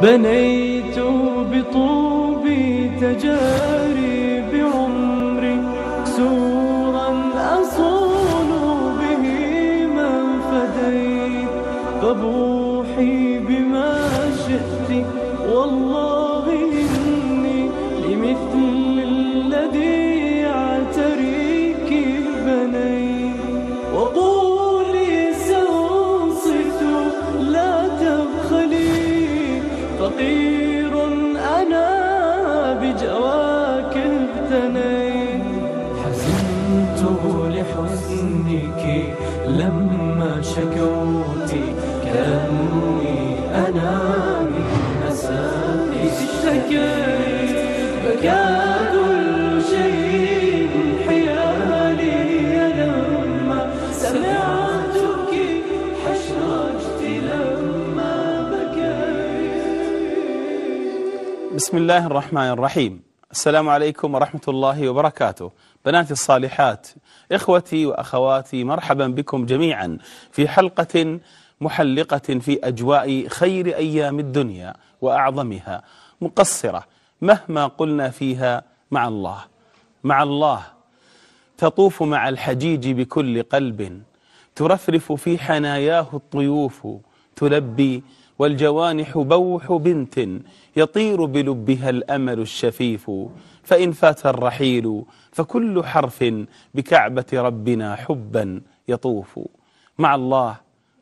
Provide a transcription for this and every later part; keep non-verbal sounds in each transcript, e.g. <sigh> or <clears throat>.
بنيت بطوبي تجاري كأني اشتكيت بكى كل شيء حيالي لما سمعتك حشرجت لما بكيت. بسم الله الرحمن الرحيم. السلام عليكم ورحمة الله وبركاته. بناتي الصالحات إخوتي وأخواتي مرحبا بكم جميعا في حلقة محلقة في أجواء خير أيام الدنيا وأعظمها مقصرة مهما قلنا فيها مع الله. مع الله تطوف مع الحجيج بكل قلب ترفرف في حناياه الطيوف تلبي والجوانح بوح بنت يطير بلبها الأمل الشفيف فإن فات الرحيل فكل حرف بكعبة ربنا حبا يطوف. مع الله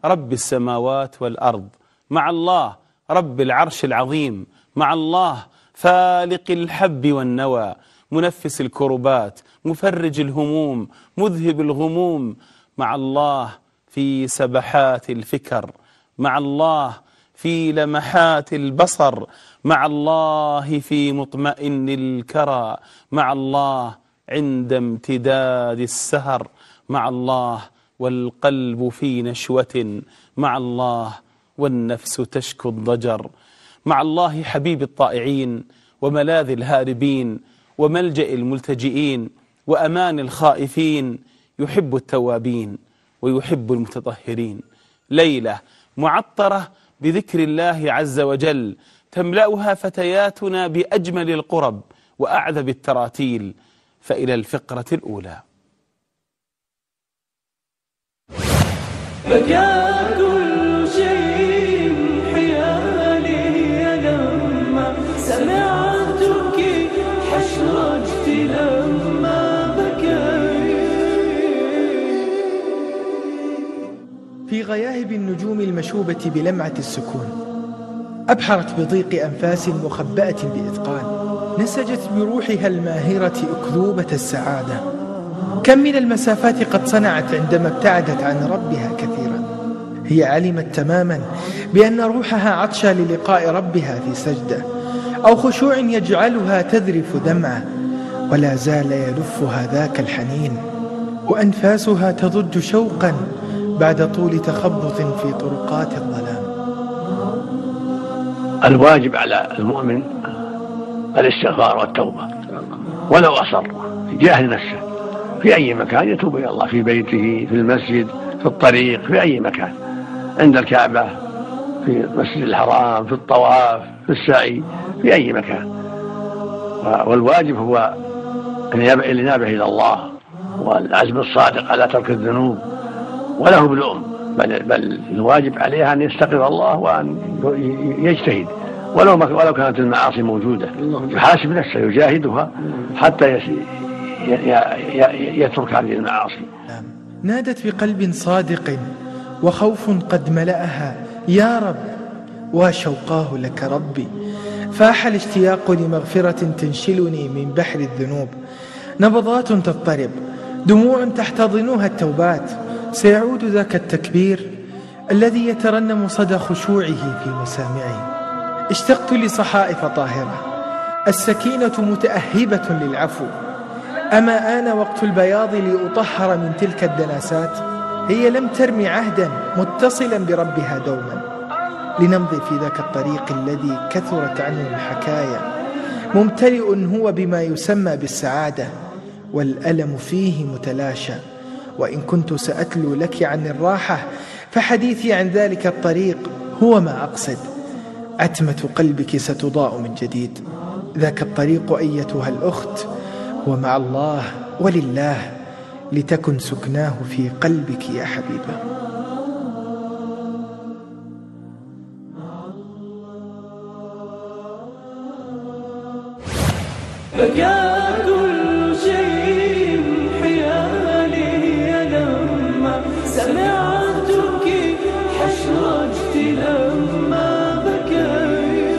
رب السماوات والأرض مع الله رب العرش العظيم مع الله فالق الحب والنوى منفس الكربات مفرج الهموم مذهب الغموم. مع الله في سبحات الفكر مع الله في لمحات البصر. مع الله في مطمئن الكرى. مع الله عند امتداد السهر. مع الله والقلب في نشوة. مع الله والنفس تشكو الضجر. مع الله حبيب الطائعين وملاذ الهاربين وملجأ الملتجئين وأمان الخائفين. يحب التوابين ويحب المتطهرين. ليلة معطرة بذكر الله عز وجل تملأها فتياتنا بأجمل القرب وأعذب التراتيل فإلى الفقرة الأولى. بكى النجوم المشوبة بلمعة السكون. أبحرت بضيق أنفاس مخبأة بإتقان. نسجت بروحها الماهرة أكذوبة السعادة. كم من المسافات قد صنعت عندما ابتعدت عن ربها كثيرا. هي علمت تماما بأن روحها عطشى للقاء ربها في سجدة أو خشوع يجعلها تذرف دمعة ولا زال يلفها ذاك الحنين. وأنفاسها تضج شوقا بعد طول تخبط في طرقات الظلام. الواجب على المؤمن الاستغفار والتوبة. ولو أصر جاهل نفسه في أي مكان يتوب إلى الله في بيته في المسجد في الطريق في أي مكان. عند الكعبة في المسجد الحرام في الطواف في السعي في أي مكان. والواجب هو الإنابة إلى الله والعزم الصادق على ترك الذنوب. وله بلوم بل, بل الواجب عليها أن يستغفر الله وأن يجتهد. ولو ولو كانت المعاصي موجودة. يحاسب نفسه يجاهدها حتى يترك هذه المعاصي. نادت بقلب صادق وخوف قد ملأها. يا رب وشوقاه لك ربي. فاح الاشتياق لمغفرة تنشلني من بحر الذنوب. نبضات تضطرب دموع تحتضنها التوبات. سيعود ذاك التكبير الذي يترنم صدى خشوعه في مسامعي اشتقت لصحائف طاهرة. السكينة متأهبة للعفو. أما آن وقت البياض لأطهر من تلك الدناسات هي لم ترمي عهدا متصلا بربها دوما. لنمضي في ذاك الطريق الذي كثرت عنه الحكايا ممتلئ هو بما يسمى بالسعادة والألم فيه متلاشى. وإن كنت سأتلو لك عن الراحة فحديثي عن ذلك الطريق هو ما أقصد. عتمة قلبك ستضاء من جديد. ذاك الطريق أيتها الأخت. ومع الله ولله لتكن سكناه في قلبك يا حبيبة. بكى سمعتك حشرجت لما بكيت.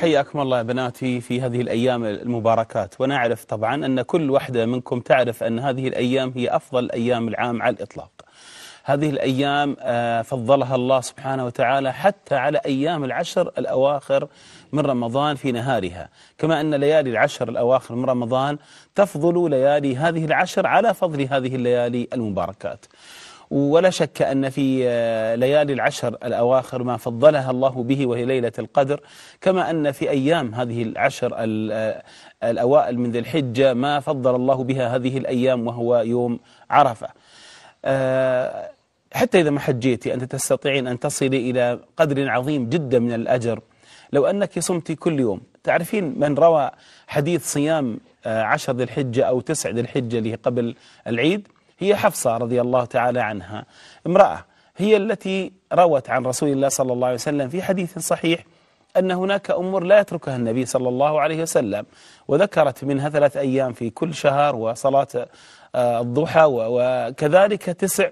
حياكم الله بناتي في هذه الأيام المباركات. ونعرف طبعا أن كل واحدة منكم تعرف أن هذه الأيام هي أفضل أيام العام على الإطلاق. هذه الأيام آه، فضلها الله سبحانه وتعالى حتى على أيام العشر الأواخر من رمضان في نهارها. كما أن ليالي العشر الأواخر من رمضان تفضل ليالي هذه العشر على فضل هذه الليالي المباركات. ولا شك أن في آه، ليالي العشر الأواخر ما فضلها الله به وهي ليلة القدر. كما أن في أيام هذه العشر ال- آه، الأوائل من ذي الحجة ما فضل الله بها هذه الأيام وهو يوم عرفة. آه، حتى إذا ما حجيتي أنت تستطيعين أن تصلي إلى قدر عظيم جدا من الأجر. لو أنك صمت كل يوم تعرفين من روى حديث صيام آه، عشر ذي الحجة أو تسع ذي الحجة اللي قبل العيد؟ هي حفصة رضي الله تعالى عنها. امرأة هي التي روت عن رسول الله صلى الله عليه وسلم في حديث صحيح أن هناك أمور لا يتركها النبي صلى الله عليه وسلم وذكرت منها ثلاث أيام في كل شهر وصلاة آه، الضحى وكذلك تسع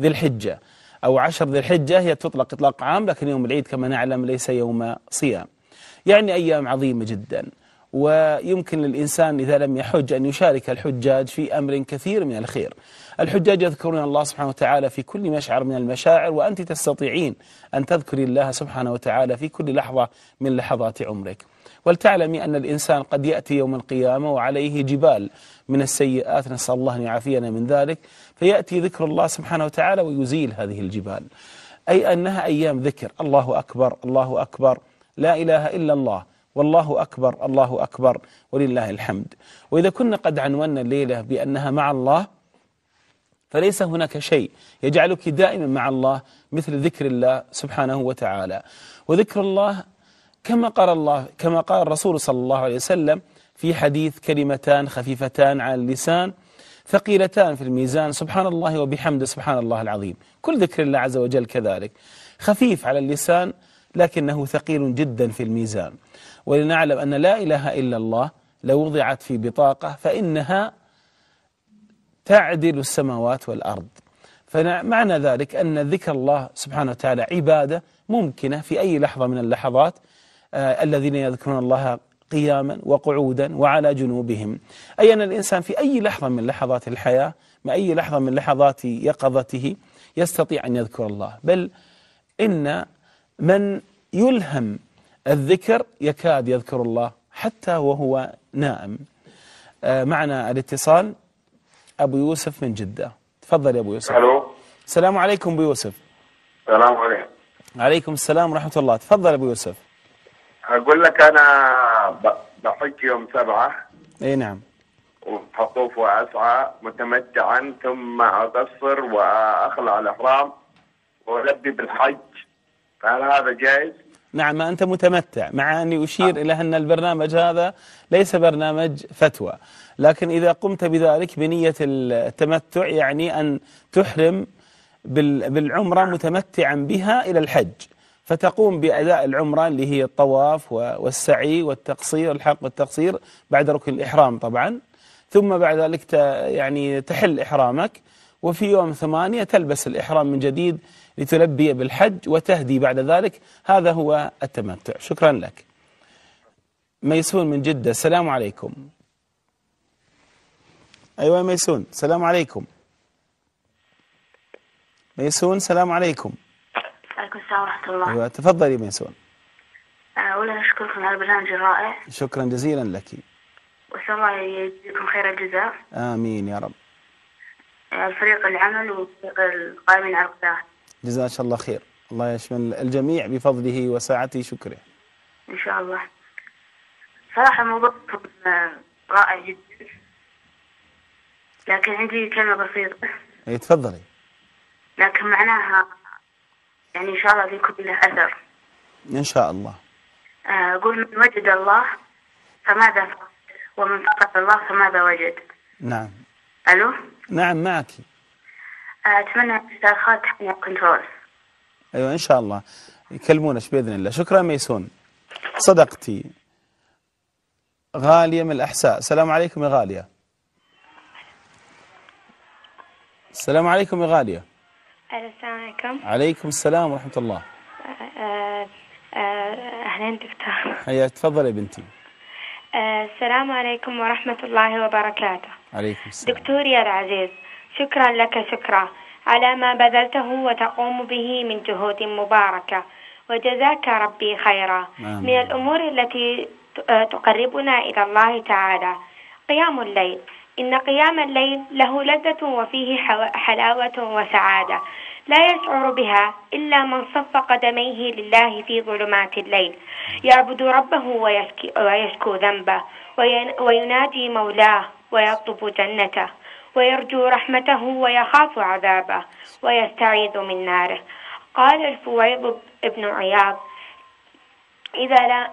ذي الحجة. أو عشر ذي الحجة هي تطلق إطلاق عام لكن يوم العيد كما نعلم ليس يوم صيام. يعني أيام عظيمة جدا. ويمكن للإنسان إذا لم يحج أن يشارك الحجاج في أمر كثير من الخير. الحجاج يذكرون الله سبحانه وتعالى في كل مشعر من المشاعر وأنت تستطيعين أن تذكري الله سبحانه وتعالى في كل لحظة من لحظات عمرك. ولتعلمي أن الإنسان قد يأتي يوم القيامة وعليه جبال من السيئات نسأل الله أن يعافينا من ذلك. فيأتي ذكر الله سبحانه وتعالى ويزيل هذه الجبال. أي أنها أيام ذكر. الله أكبر الله أكبر. لا إله إلا الله. والله أكبر الله أكبر. ولله الحمد. وإذا كنا قد عنونا الليلة بأنها مع الله فليس هناك شيء يجعلك دائما مع الله مثل ذكر الله سبحانه وتعالى. وذكر الله كما قال الله كما قال الرسول صلى الله عليه وسلم في حديث كلمتان خفيفتان على اللسان ثقيلتان في الميزان. سبحان الله وبحمده سبحان الله العظيم. كل ذكر الله عز وجل كذلك. خفيف على اللسان لكنه ثقيل جدا في الميزان. ولنعلم أن لا إله إلا الله لو وضعت في بطاقة فإنها تعدل السماوات والأرض. فمعنى ذلك أن ذكر الله سبحانه وتعالى عبادة ممكنة في أي لحظة من اللحظات آه الذين يذكرون الله قياما وقعودا وعلى جنوبهم. أي أن الإنسان في أي لحظة من لحظات الحياة ما أي لحظة من لحظات يقظته يستطيع أن يذكر الله؟ بل إن من يلهم الذكر يكاد يذكر الله حتى وهو نائم. آه معنا الاتصال أبو يوسف من جدة. تفضل يا أبو يوسف. ألو. السلام عليكم أبو يوسف. السلام عليكم. عليكم السلام ورحمة الله. تفضل أبو يوسف. أقول لك أنا بحج يوم سبعة. أي نعم. وحطوف وأسعى متمتعا ثم أقصر وأخلع الأحرام وألبي بالحج. فهل هذا جائز؟ نعم أنت متمتع مع أني أشير إلى أن البرنامج هذا ليس برنامج فتوى. لكن إذا قمت بذلك بنية التمتع يعني أن تحرم بال- بالعمرة متمتعا بها إلى الحج. فتقوم بأداء العمرة اللي هي الطواف والسعي والتقصير الحق والتقصير بعد ركن الإحرام طبعا. ثم بعد ذلك يعني تحل إحرامك. وفي يوم ثمانية تلبس الإحرام من جديد لتلبي بالحج وتهدي بعد ذلك. هذا هو التمتع. شكرا لك. ميسون من جدة السلام عليكم. أيوة ميسون السلام عليكم. ميسون السلام عليكم. عليكم السلام ورحمة الله. أيوة تفضلي ميسون. أولا أشكركم على البرنامج الرائع. شكرا جزيلا لك. وأسأل الله يجزيكم خير الجزاء. آمين يا رب. الفريق العمل وفريق القائمين على القناة جزاك الله خير. الله يشمل الجميع بفضله وساعته شكره. إن شاء الله. صراحة موضوعكم آه، رائع جدا. لكن عندي كلمة بسيطة. أي تفضلي. لكن معناها يعني إن شاء الله بيكون له أثر. إن شاء الله. آه، أقول من وجد الله فماذا فقد ومن فقد الله فماذا وجد؟ نعم. ألو؟ نعم معك. آه، أتمنى خالد تحمل الكنترول. أيوة إن شاء الله. يكلمونك بإذن الله. شكرا ميسون. صدقتي. غالية من الأحساء. السلام عليكم يا غالية. السلام عليكم يا غالية. السلام عليكم. عليكم السلام ورحمة الله. آه، آه، أهلا دكتور. حيا تفضل يا بنتي. آه، السلام عليكم ورحمة الله وبركاته. عليكم السلام. دكتوري العزيز شكرا لك شكرا. على ما بذلته وتقوم به من جهود مباركة. وجزاك ربي خيرا. آمين. من الأمور التي آه، تقربنا إلى الله تعالى. قيام الليل. إن قيام الليل له لذة وفيه حلاوة وسعادة لا يشعر بها إلا من صف قدميه لله في ظلمات الليل. يعبد ربه ويشكو ذنبه وين- وينادي مولاه ويطلب جنته ويرجو رحمته ويخاف عذابه ويستعيذ من ناره. قال الفويض بن عياض إذا لا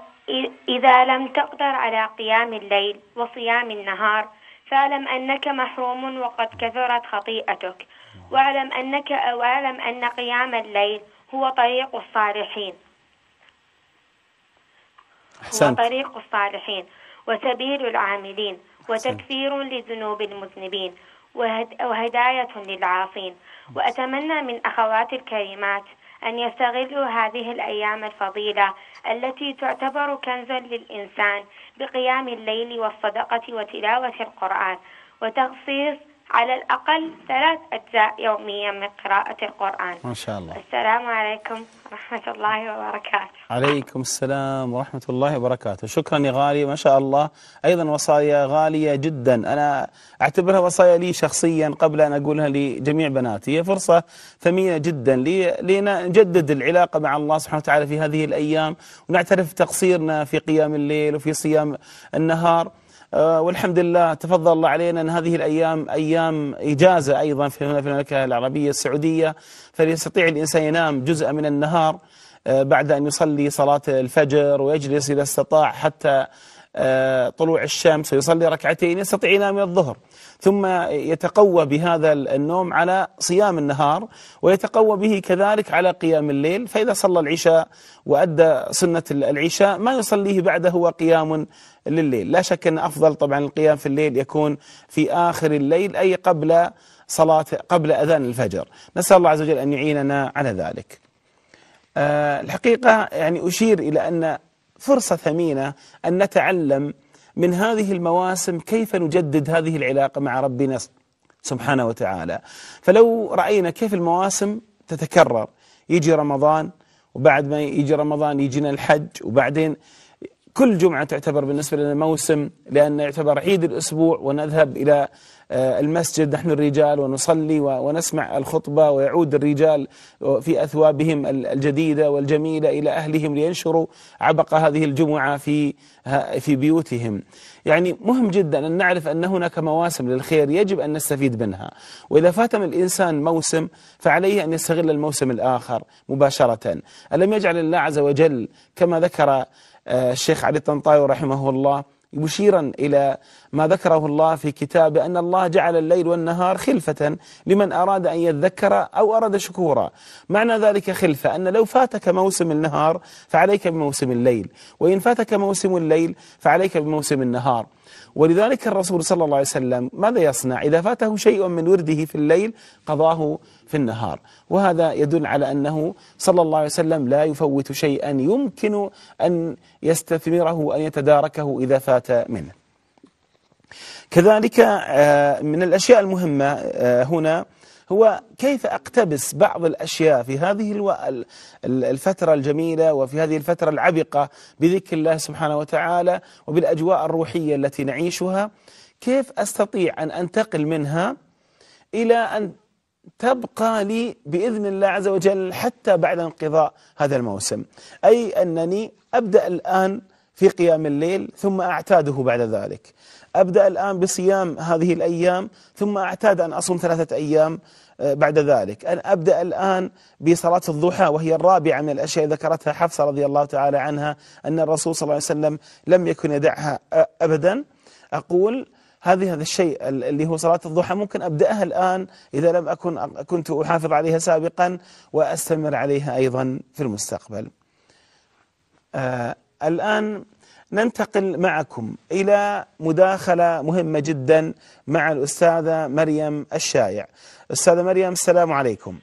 إذا لم تقدر على قيام الليل وصيام النهار فاعلم أنك محروم وقد كثرت خطيئتك. واعلم أنك واعلم أن قيام الليل هو طريق الصالحين. هو أحسنت. طريق الصالحين وسبيل العاملين وتكفير لذنوب المذنبين وهد- وهداية للعاصين. وأتمنى من أخواتي الكريمات أن يستغلوا هذه الأيام الفضيلة التي تعتبر كنزا للإنسان بقيام الليل والصدقة وتلاوة القرآن وتخصيص على الأقل ثلاث أجزاء يوميا من قراءة القرآن. ما شاء الله. السلام عليكم ورحمة الله وبركاته. عليكم السلام ورحمة الله وبركاته. شكرا يا غالية ما شاء الله. أيضا وصايا غالية جدا. أنا أعتبرها وصايا لي شخصيا قبل أن أقولها لجميع بناتي. هي فرصة ثمينة جدا لنجدد العلاقة مع الله سبحانه وتعالى في هذه الأيام. ونعترف تقصيرنا في قيام الليل وفي صيام النهار. والحمد لله تفضل الله علينا أن هذه الأيام أيام إجازة أيضا في هنا في المملكة العربية السعودية. فليستطيع الإنسان ينام جزء من النهار آه، بعد أن يصلي صلاة الفجر ويجلس إذا استطاع حتى آه، طلوع الشمس ويصلي ركعتين يستطيع ينام من الظهر. ثم يتقوى بهذا النوم على صيام النهار ويتقوى به كذلك على قيام الليل. فإذا صلى العشاء وأدى سنة العشاء ما يصليه بعده هو قيام لليل لا شك أن أفضل طبعا القيام في الليل يكون في آخر الليل أي قبل صلاة قبل أذان الفجر. نسأل الله عز وجل أن يعيننا على ذلك. آه، الحقيقة يعني أشير إلى أن فرصة ثمينة أن نتعلم من هذه المواسم كيف نجدد هذه العلاقة مع ربنا سبحانه وتعالى. فلو رأينا كيف المواسم تتكرر. يجي رمضان وبعد ما يجي رمضان يجينا الحج وبعدين كل جمعة تعتبر بالنسبة لنا موسم لأن يعتبر عيد الأسبوع ونذهب إلى المسجد نحن الرجال ونصلي ونسمع الخطبة ويعود الرجال في أثوابهم ال- الجديدة والجميلة إلى أهلهم لينشروا عبق هذه الجمعة في في بيوتهم. يعني مهم جدا أن نعرف أن هناك مواسم للخير يجب أن نستفيد منها. وإذا فات من الإنسان موسم فعليه أن يستغل الموسم الآخر مباشرة. ألم يجعل الله عز وجل كما ذكر آه، الشيخ علي الطنطاوي رحمه الله مشيرا إلى ما ذكره الله في كتابه أن الله جعل الليل والنهار خلفة لمن أراد أن يذكر أو أراد شكورا. معنى ذلك خلفة أن لو فاتك موسم النهار فعليك بموسم الليل وإن فاتك موسم الليل فعليك بموسم النهار. ولذلك الرسول صلى الله عليه وسلم ماذا يصنع؟ إذا فاته شيء من ورده في الليل قضاه في النهار. وهذا يدل على أنه صلى الله عليه وسلم لا يفوت شيئا يمكن أن يستثمره وأن يتداركه إذا فات منه. كذلك آه، من الأشياء المهمة آه، هنا هو كيف أقتبس بعض الأشياء في هذه الفترة الجميلة وفي هذه الفترة العبقة بذكر الله سبحانه وتعالى وبالأجواء الروحية التي نعيشها؟ كيف أستطيع أن أنتقل منها إلى أن تبقى لي بإذن الله عز وجل حتى بعد انقضاء هذا الموسم؟ أي أنني أبدأ الآن في قيام الليل ثم أعتاده بعد ذلك. أبدأ الآن بصيام هذه الأيام ثم أعتاد أن أصوم ثلاثة أيام آه، بعد ذلك. أن أبدأ الآن بصلاة الضحى وهي الرابعة من الأشياء ذكرتها حفصة رضي الله تعالى عنها أن الرسول صلى الله عليه وسلم لم يكن يدعها آه، أبدا. أقول هذه هذا الشيء ال- اللي هو صلاة الضحى ممكن أبدأها الآن إذا لم أكن كنت أحافظ عليها سابقا وأستمر عليها أيضا في المستقبل. آه الآن ننتقل معكم إلى مداخلة مهمة جدا مع الأستاذة مريم الشايع. أستاذة مريم السلام عليكم.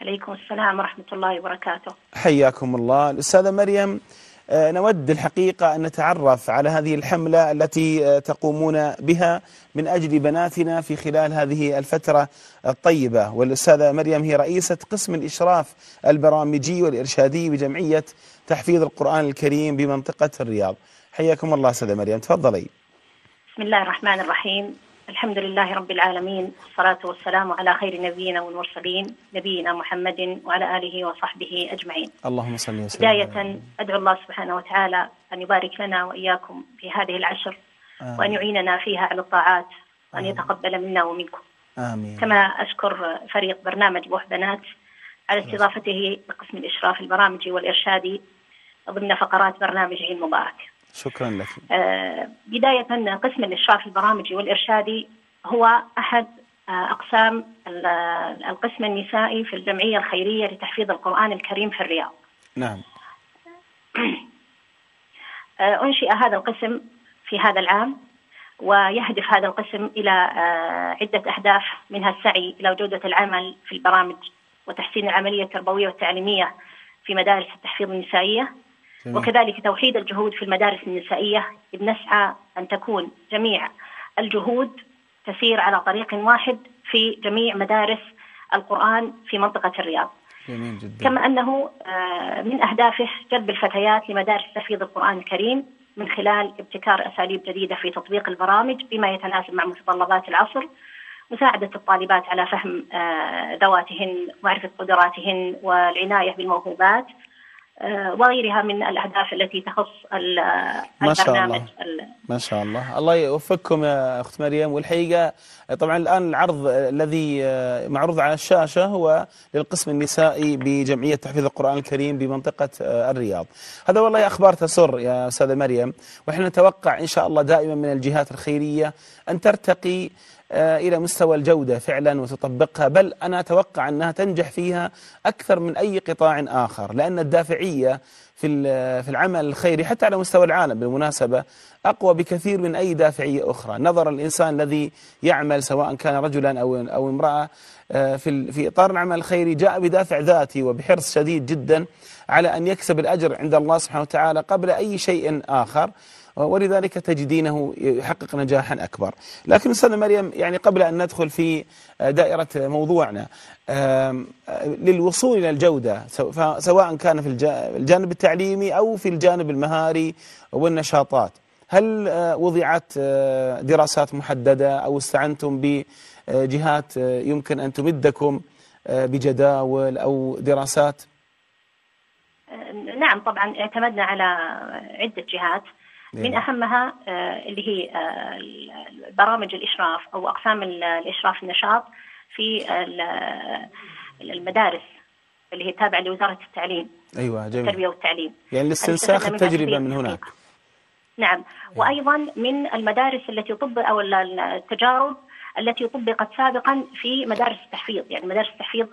عليكم السلام ورحمة الله وبركاته. حياكم الله. الأستاذة مريم آه، نود الحقيقة أن نتعرف على هذه الحملة التي آه، تقومون بها من أجل بناتنا في خلال هذه الفترة الطيبة. والأستاذة مريم هي رئيسة قسم الإشراف البرامجي والإرشادي بجمعية تحفيظ القرآن الكريم بمنطقة الرياض. حياكم الله أستاذة مريم تفضلي. بسم الله الرحمن الرحيم. الحمد لله رب العالمين والصلاة والسلام على خير نبينا والمرسلين نبينا محمد وعلى آله وصحبه أجمعين. اللهم صل وسلم. بداية أدعو الله سبحانه وتعالى أن يبارك لنا وإياكم في هذه العشر وأن يعيننا فيها على الطاعات وأن يتقبل منا ومنكم. آمين. كما أشكر فريق برنامج بوح بنات على استضافته لقسم الإشراف البرامجي والإرشادي ضمن فقرات برنامجه المبارك. شكرا لك. آه، بداية قسم الإشراف البرامجي والإرشادي هو أحد آه، أقسام ال- القسم النسائي في الجمعية الخيرية لتحفيظ القرآن الكريم في الرياض. نعم. <clears throat> آه، أنشئ هذا القسم في هذا العام ويهدف هذا القسم إلى آه، عدة أهداف منها السعي إلى جودة العمل في البرامج وتحسين العملية التربوية والتعليمية في مدارس التحفيظ النسائية. وكذلك توحيد الجهود في المدارس النسائية إذ نسعى أن تكون جميع الجهود تسير على طريق واحد في جميع مدارس القرآن في منطقة الرياض. جميل جدا. كما أنه آه، من أهدافه جذب الفتيات لمدارس تحفيظ القرآن الكريم من خلال ابتكار أساليب جديدة في تطبيق البرامج بما يتناسب مع متطلبات العصر مساعدة الطالبات على فهم آه، ذواتهن ومعرفة قدراتهن والعناية بالموهوبات. وغيرها من الأهداف التي تخص ال- ما شاء البرنامج الله. ال- ما شاء الله. الله يوفقكم يا أخت مريم. والحقيقة طبعا الآن العرض الذي معروض على الشاشة هو للقسم النسائي بجمعية تحفيظ القرآن الكريم بمنطقة الرياض. هذا والله أخبار تسر يا أستاذة مريم. ونحن نتوقع إن شاء الله دائما من الجهات الخيرية أن ترتقي آه، إلى مستوى الجودة فعلا وتطبقها. بل أنا أتوقع أنها تنجح فيها أكثر من أي قطاع آخر لأن الدافعية في في العمل الخيري حتى على مستوى العالم بالمناسبة أقوى بكثير من أي دافعية أخرى. نظر الإنسان الذي يعمل سواء كان رجلا أو أو امرأة آه، في في إطار العمل الخيري جاء بدافع ذاتي وبحرص شديد جدا على أن يكسب الأجر عند الله سبحانه وتعالى قبل أي شيء آخر. ولذلك تجدينه يحقق نجاحا أكبر. لكن أستاذة مريم يعني قبل أن ندخل في دائرة موضوعنا للوصول إلى الجودة سواء كان في الجا- الجانب التعليمي أو في الجانب المهاري والنشاطات هل آه، وضعت آه، دراسات محددة أو استعنتم بجهات آه، يمكن أن تمدكم بجداول أو دراسات؟ نعم طبعا اعتمدنا على عدة جهات. من نعم. أهمها آه، اللي هي آه، برامج الإشراف أو أقسام ال- الإشراف النشاط في ال- المدارس اللي هي تابعة لوزارة التعليم أيوة جميل. التربية والتعليم. يعني منها التجربة من هناك. نعم. وأيضا من المدارس التي طبق أو ال- التجارب التي طبقت سابقا في مدارس التحفيظ. يعني مدارس التحفيظ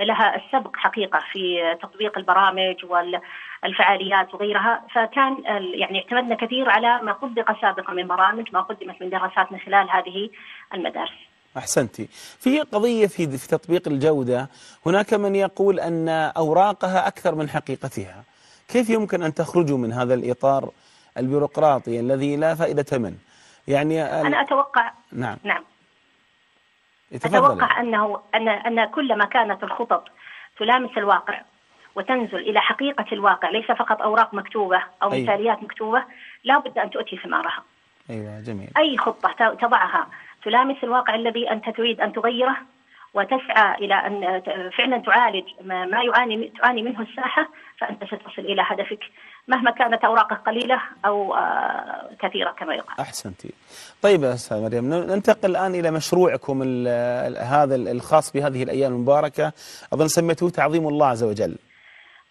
لها السبق حقيقة في تطبيق البرامج والفعاليات وغيرها. فكان يعني اعتمدنا كثير على ما طبق سابقا من برامج ما قدمت من دراسات من خلال هذه المدارس. أحسنتي. في قضية في في تطبيق الجودة هناك من يقول أن أوراقها أكثر من حقيقتها. كيف يمكن أن تخرجوا من هذا الإطار البيروقراطي الذي لا فائدة منه؟ يعني أنا أتوقع نعم. نعم. أتوقع أنه أن أن كلما كانت الخطط تلامس الواقع وتنزل إلى حقيقة الواقع ليس فقط أوراق مكتوبة أو أي. مثاليات مكتوبة لا بد أن تؤتي ثمارها. أيوة جميل. أي خطة تضعها تلامس الواقع الذي أنت تريد أن تغيره وتسعى إلى أن فعلا تعالج ما ما يعاني تعاني منه الساحة فأنت ستصل إلى هدفك. مهما كانت أوراقه قليلة أو آه، كثيرة كما يقال. احسنتي. طيب يا أستاذ مريم ننتقل الآن إلى مشروعكم هذا ال- الخاص بهذه الأيام المباركة أظن سميتوه تعظيم الله عز وجل.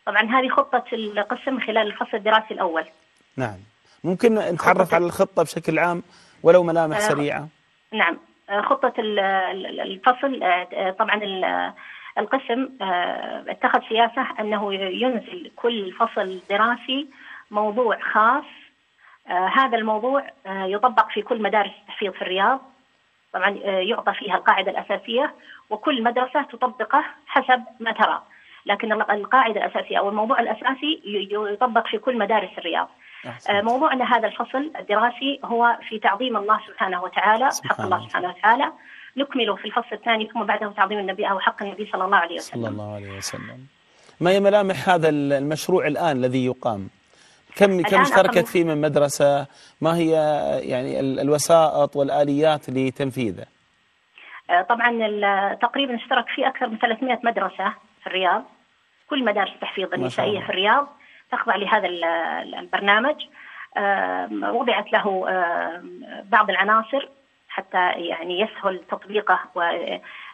طبعا هذه خطة القسم خلال الفصل الدراسي الأول. نعم. ممكن نتعرف على الخطة بشكل عام ولو ملامح آه، سريعة. نعم آه، خطة ال- ال- الفصل طبعا القسم آه، اتخذ سياسة أنه ينزل كل فصل دراسي موضوع خاص. آه، هذا الموضوع آه، يطبق في كل مدارس التحفيظ في الرياض. طبعا يعطى فيها القاعدة الأساسية وكل مدرسة تطبقه حسب ما ترى. لكن ال- القاعدة الأساسية أو الموضوع الأساسي يطبق في كل مدارس الرياض. أحسنت. موضوعنا هذا الفصل الدراسي هو في تعظيم الله سبحانه وتعالى حق سبحان الله الله. سبحانه وتعالى. نكمله في الفصل الثاني ثم بعده تعظيم النبي أو حق النبي صلى الله عليه صلى وسلم الله عليه وسلم. ما هي ملامح هذا ال- المشروع الآن الذي يقام؟ كم كم الآن اشتركت فيه من مدرسة؟ ما هي يعني ال- الوسائط والآليات لتنفيذه؟ آه، طبعا تقريبا اشترك فيه أكثر من 300 مدرسة في الرياض كل مدارس التحفيظ النسائية. في الرياض تخضع لهذا ال- ال- البرنامج وضعت له بعض العناصر حتى يعني يسهل تطبيقه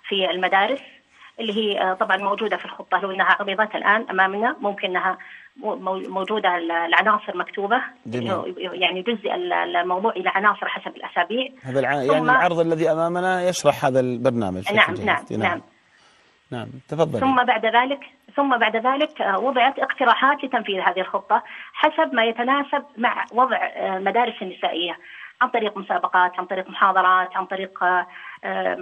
في المدارس اللي هي آه، طبعا موجودة في الخطة لو أنها عرضت الآن أمامنا ممكن أنها مو- مو- موجودة ال- العناصر مكتوبة. جميل. يعني جزء ال- الموضوع إلى عناصر حسب الأسابيع. هذا الع... يعني العرض الذي أمامنا يشرح هذا البرنامج بشكل نعم جيد. نعم نعم. نعم. تفضل ثم بعد ذلك ثم بعد ذلك آه، وضعت اقتراحات لتنفيذ هذه الخطة حسب ما يتناسب مع وضع آه، المدارس النسائية. عن طريق مسابقات عن طريق محاضرات عن طريق آه، آه،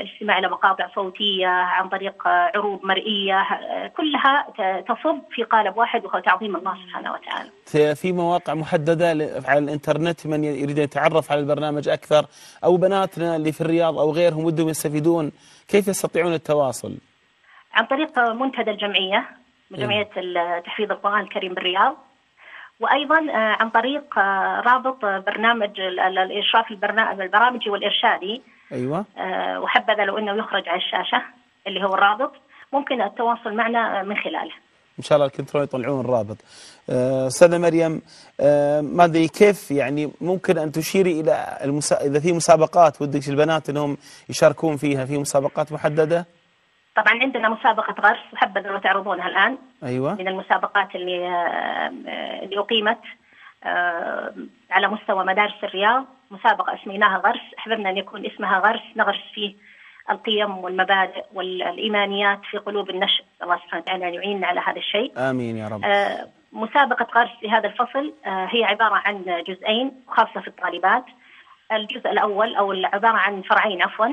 الاستماع إلى مقاطع صوتية عن طريق آه، عروض مرئية آه، كلها تصب في قالب واحد وهو تعظيم الله سبحانه وتعالى. في مواقع محددة ل- على الإنترنت من يريد أن يتعرف على البرنامج أكثر أو بناتنا اللي في الرياض أو غيرهم ودهم يستفيدون كيف يستطيعون التواصل؟ عن طريق منتدى الجمعية جمعية تحفيظ القرآن الكريم بالرياض. وأيضا آه، عن طريق آه، رابط آه، برنامج ال- ال- الإشراف البرنا- البرامجي والإرشادي. أيوة. آه، وحبذا لو أنه يخرج على الشاشة اللي هو الرابط. ممكن التواصل معنا من خلاله. إن شاء الله الكنترول يطلعون الرابط. أستاذة مريم ما أدري كيف يعني ممكن أن تشيري إلى المسا... إذا في مسابقات ودك البنات أنهم يشاركون فيها في مسابقات محددة؟ طبعا عندنا مسابقة غرس وحبذا لو تعرضونها الآن. أيوة. من المسابقات اللي آه، اللي أقيمت آه، على مستوى مدارس الرياض. مسابقة اسميناها غرس أحببنا أن يكون اسمها غرس نغرس فيه القيم والمبادئ والإيمانيات في قلوب النشء. الله سبحانه وتعالى أن يعيننا على هذا الشيء. آمين يا رب. آه، مسابقة غرس لهذا الفصل هي عبارة عن جزئين خاصة في الطالبات. الجزء الأول أو عبارة عن فرعين عفوا.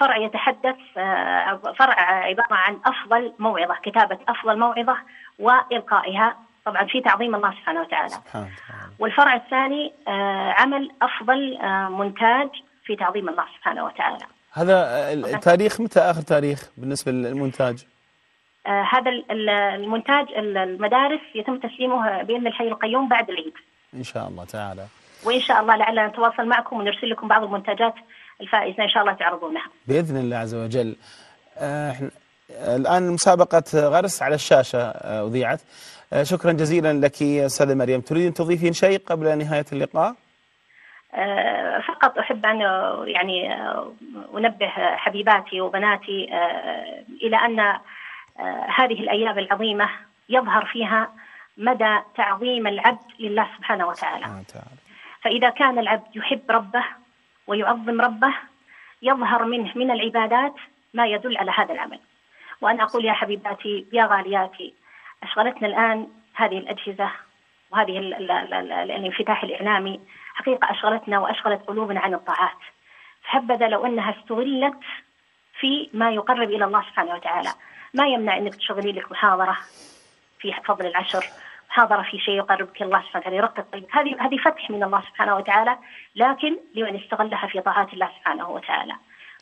فرع يتحدث آه، فرع عبارة عن أفضل موعظة كتابة أفضل موعظة وإلقائها طبعا في تعظيم الله سبحانه وتعالى. سبحانه وتعالى والفرع الثاني آه، عمل أفضل آه، مونتاج في تعظيم الله سبحانه وتعالى. هذا التاريخ متى آخر تاريخ بالنسبة للمونتاج هذا ال- ال- المونتاج ال- المدارس يتم تسليمه بإذن الحي القيوم بعد العيد. إن شاء الله تعالى. وإن شاء الله لعلنا نتواصل معكم ونرسل لكم بعض المنتجات الفائزة إن شاء الله تعرضونها. بإذن الله عز وجل. آه، إحنا الآن مسابقة غرس على الشاشة آه، أذيعت آه، شكرا جزيلا لك يا أستاذة مريم. تريدين تضيفين شيء قبل نهاية اللقاء؟ آه، فقط أن آه، يعني آه، أنبه حبيباتي وبناتي آه، أن آه، هذه الأيام العظيمة يظهر فيها مدى تعظيم العبد لله سبحانه وتعالى. سبحانه وتعالى. فإذا كان العبد يحب ربه ويعظم ربه يظهر منه من العبادات ما يدل على هذا العمل. وأنا أقول يا حبيباتي يا غالياتي أشغلتنا الآن هذه الأجهزة وهذه ال- ال- ال- ال- الانفتاح الإعلامي. حقيقة أشغلتنا وأشغلت قلوبنا عن الطاعات. فحبذا لو أنها استغلت في ما يقرب إلى الله سبحانه وتعالى. ما يمنع أنك تشغلي لك محاضرة في فضل العشر محاضرة في شيء يقربك الله سبحانه وتعالى يرقق قلبك هذه هذه فتح من الله سبحانه وتعالى لكن لمن استغلها في طاعات الله سبحانه وتعالى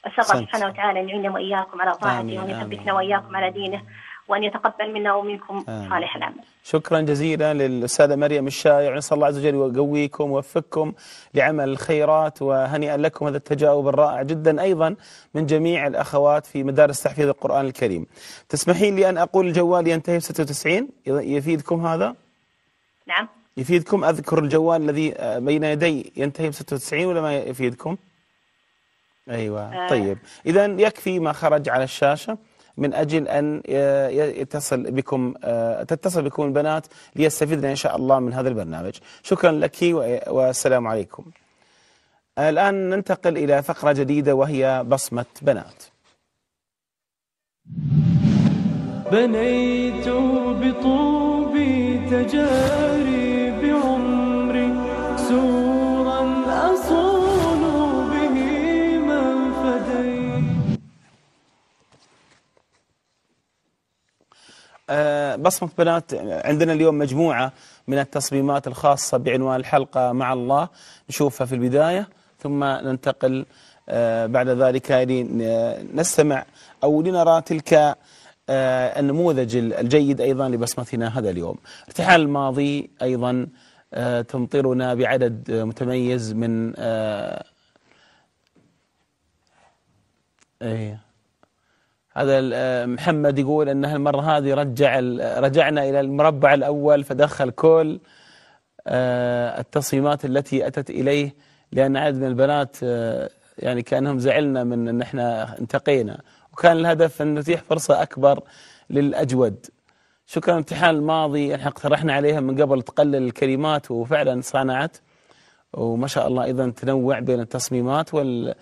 أسأل الله. سبحانه وتعالى أن يعيننا وإياكم على طاعته وأن. يثبتنا وإياكم على دينه وأن يتقبل منا ومنكم آمين. صالح العمل شكرا جزيلا للأستاذة مريم الشايع. نسأل الله عز وجل يقويكم ويوفقكم لعمل الخيرات وهنيئا لكم هذا التجاوب الرائع جدا أيضا من جميع الأخوات في مدارس تحفيظ القرآن الكريم. تسمحين لي أن أقول الجوال ينتهي ب 96 يفيدكم هذا؟ نعم. يفيدكم؟ أذكر الجوال الذي آه، بين يدي ينتهي ب 96 ولا ما يفيدكم؟ أيوة. آه. طيب. إذا يكفي ما خرج على الشاشة. من أجل أن يتصل بكم آه، تتصل بكم البنات ليستفيدن إن شاء الله من هذا البرنامج. شكرا لك والسلام عليكم. الآن ننتقل إلى فقرة جديدة وهي بصمة بنات. بنيت بطوبي تجاري بعمري بصمة بنات عندنا اليوم مجموعة من التصميمات الخاصة بعنوان الحلقة مع الله نشوفها في البداية ثم ننتقل آه، بعد ذلك لنستمع أو لنرى تلك آه، النموذج الجيد أيضا لبصمتنا هذا اليوم. ارتحال الماضي أيضا آه، تمطرنا بعدد آه، متميز من آه، إيه. هذا آه، محمد يقول انها المره هذه رجع رجعنا إلى المربع الأول فدخل كل آه، التصميمات التي أتت إليه لأن عدد من البنات آه، يعني كأنهم زعلنا من إن إحنا انتقينا. وكان الهدف إن نتيح فرصة أكبر للأجود. شكرا الامتحان الماضي إحنا اقترحنا عليها من قبل تقلل الكلمات وفعلا صنعت. وما شاء الله أيضا تنوع بين التصميمات والصور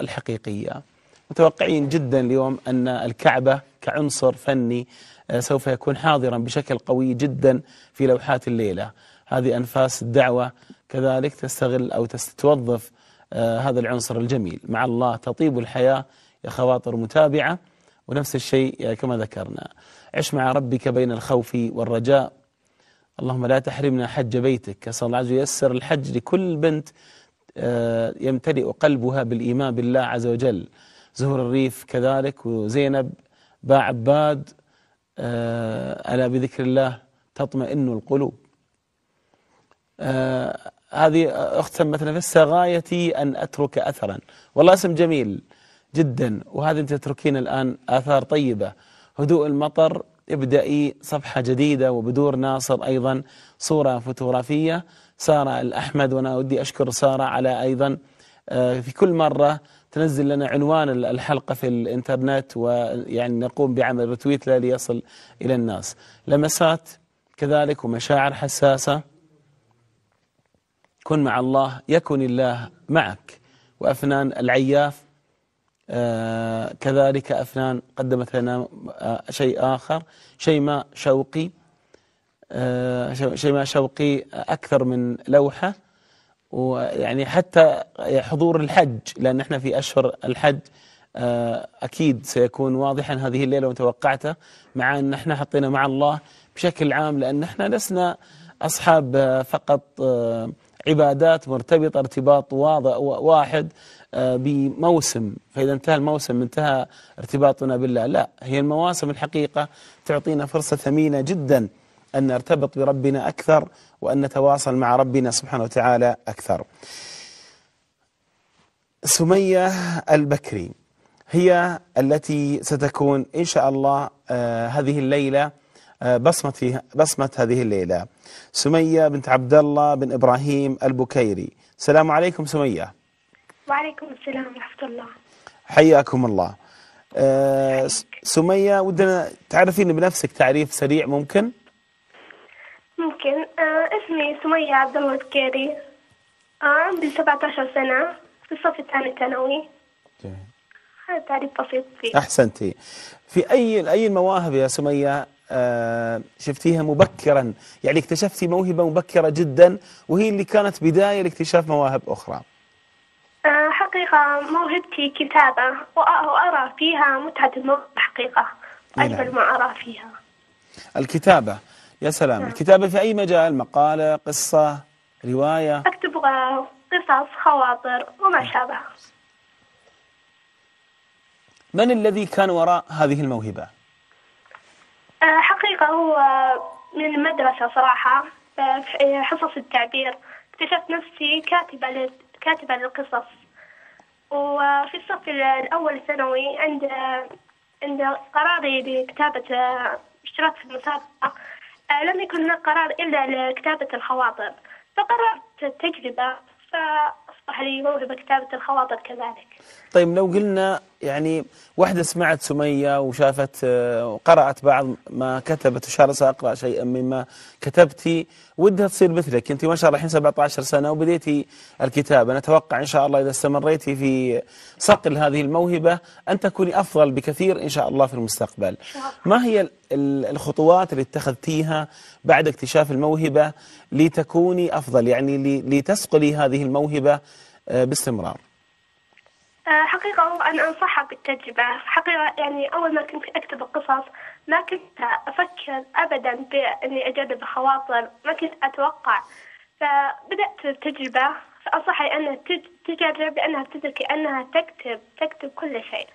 الحقيقية. متوقعين جدا اليوم أن الكعبة كعنصر فني آه، سوف يكون حاضرا بشكل قوي جدا في لوحات الليلة. هذه أنفاس الدعوة كذلك تستغل أو تستوظف آه، هذا العنصر الجميل. مع الله تطيب الحياة يا خواطر متابعة. ونفس الشيء آه، كما ذكرنا. عش مع ربك بين الخوف والرجاء. اللهم لا تحرمنا حج بيتك. أسأل الله عز وجل ييسر الحج لكل بنت يمتلئ قلبها بالإيمان بالله عز وجل. زهور الريف كذلك وزينب باع عباد آه، ألا بذكر الله تطمئن القلوب. آه، هذه أخت سمت نفسها غايتي أن أترك أثرا والله اسم جميل جدا وهذه أنت تتركين الآن آثار طيبة. هدوء المطر ابدأي صفحة جديدة وبدور ناصر أيضا صورة فوتوغرافية. سارة الأحمد وأنا ودي أشكر سارة على أيضا آه، في كل مرة تنزل لنا عنوان الحلقة في الإنترنت ويعني نقوم بعمل رتويت له ليصل إلى الناس. لمسات كذلك ومشاعر حساسة. كن مع الله يكن الله معك. وأفنان العياف آه كذلك أفنان قدمت لنا آه شيء آخر. شيماء شوقي آه شيماء شوقي أكثر من لوحة. ويعني حتى حضور الحج لأن إحنا في أشهر الحج آه أكيد سيكون واضحا هذه الليلة وتوقعته مع أن إحنا حطينا مع الله بشكل عام لأن إحنا لسنا أصحاب آه، فقط آه، عبادات مرتبطة ارتباط واضح واحد بموسم. فإذا انتهى الموسم انتهى ارتباطنا بالله. لا هي المواسم الحقيقة تعطينا فرصة ثمينة جدا. أن نرتبط بربنا أكثر وأن نتواصل مع ربنا سبحانه وتعالى أكثر. سمية البكري هي التي ستكون إن شاء الله آه هذه الليلة آه بصمة بصمة هذه الليلة. سمية بنت عبد الله بن إبراهيم البكيري. السلام عليكم سمية. وعليكم السلام ورحمة الله. حياكم الله. آه سمية ودنا تعرفين بنفسك تعريف سريع ممكن؟ ممكن. آه اسمي سمية عبد الله الكيري آه عمري 17 سنة. في الصف الثاني الثانوي. هذا تعريف بسيط فيه. أحسنتي. في أي أي المواهب يا سمية؟ آه شفتيها مبكرا. يعني اكتشفتي موهبة مبكرة جدا وهي اللي كانت بداية لاكتشاف مواهب أخرى. آه حقيقة موهبتي كتابة وأ- وأرى فيها متعة الموهبة حقيقة. نعم. أجمل ما أرى فيها. الكتابة. يا سلام. الكتابة في أي مجال؟ مقالة قصة رواية؟ أكتب آه، قصص خواطر وما شابه. من الذي كان وراء هذه الموهبة؟ حقيقة هو من المدرسة صراحة. آه، في حصص التعبير. اكتشفت نفسي كاتبة كاتبة للقصص. وفي الصف الأول الثانوي عند عند قراري لكتابة آه، اشتراك في المسابقة آه، لم يكن هناك قرار إلا لكتابة الخواطر. فقررت التجربة فأصبح لي موهبة كتابة الخواطر كذلك. طيب لو قلنا يعني واحدة سمعت سمية وشافت آه، وقرأت بعض ما كتبت وشارة سأقرأ شيئا مما كتبتي. ودها تصير مثلك. أنت ما شاء الله الحين 17 سنة وبديتي الكتابة نتوقع إن شاء الله إذا استمريتي في صقل هذه الموهبة أن تكوني أفضل بكثير إن شاء الله في المستقبل. ما هي ال- ال- الخطوات اللي اتخذتيها بعد اكتشاف الموهبة لتكوني أفضل؟ يعني لتسقلي هذه الموهبة آه، باستمرار. حقيقة هو أنا أنصحها بالتجربة. حقيقة يعني أول ما كنت أكتب القصص ما كنت أفكر أبدا بإني أجرب الخواطر ما كنت أتوقع. فبدأت التجربة فأنصحها أنها تج- تجرب بأنها تدرك أنها تكتب تكتب كل شيء.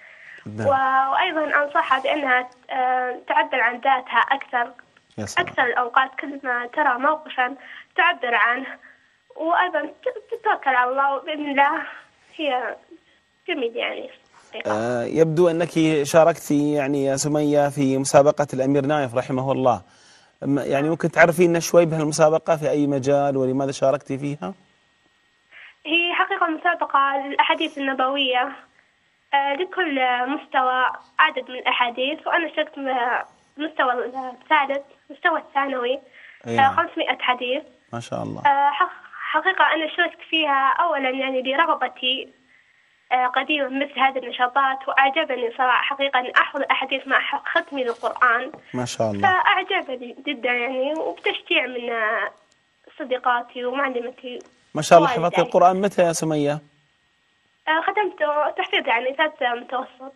نعم. وأيضا أنصحها بأنها آه، تعبر عن ذاتها أكثر. أكثر الأوقات كل ما ترى موقفا تعبر عنه. وأيضا تتوكل على الله وبإذن الله. هي جميل يعني. آه، يبدو أنك شاركتي يعني يا سمية في مسابقة الأمير نايف رحمه الله. يعني ممكن تعرفين شوي بهالمسابقة في أي مجال ولماذا شاركتي فيها؟ هي حقيقة مسابقة للأحاديث النبوية. آه، لكل مستوى عدد من الأحاديث وأنا اشتركت م- المستوى الثالث مستوى الثانوي. أي آه، نعم. 500 حديث. ما شاء الله. آه، حق- حقيقة أنا شاركت فيها أولا يعني لرغبتي آه، قديما مثل هذه النشاطات وأعجبني صراحة حقيقة أن أحفظ الأحاديث مع ختمي للقرآن. ما شاء الله. فأعجبني جدا يعني وبتشجيع من صديقاتي ومعلمتي ما شاء الله. حفظت القرآن. متى يا سمية؟ آه، ختمت تحفيظ يعني ثالث متوسط.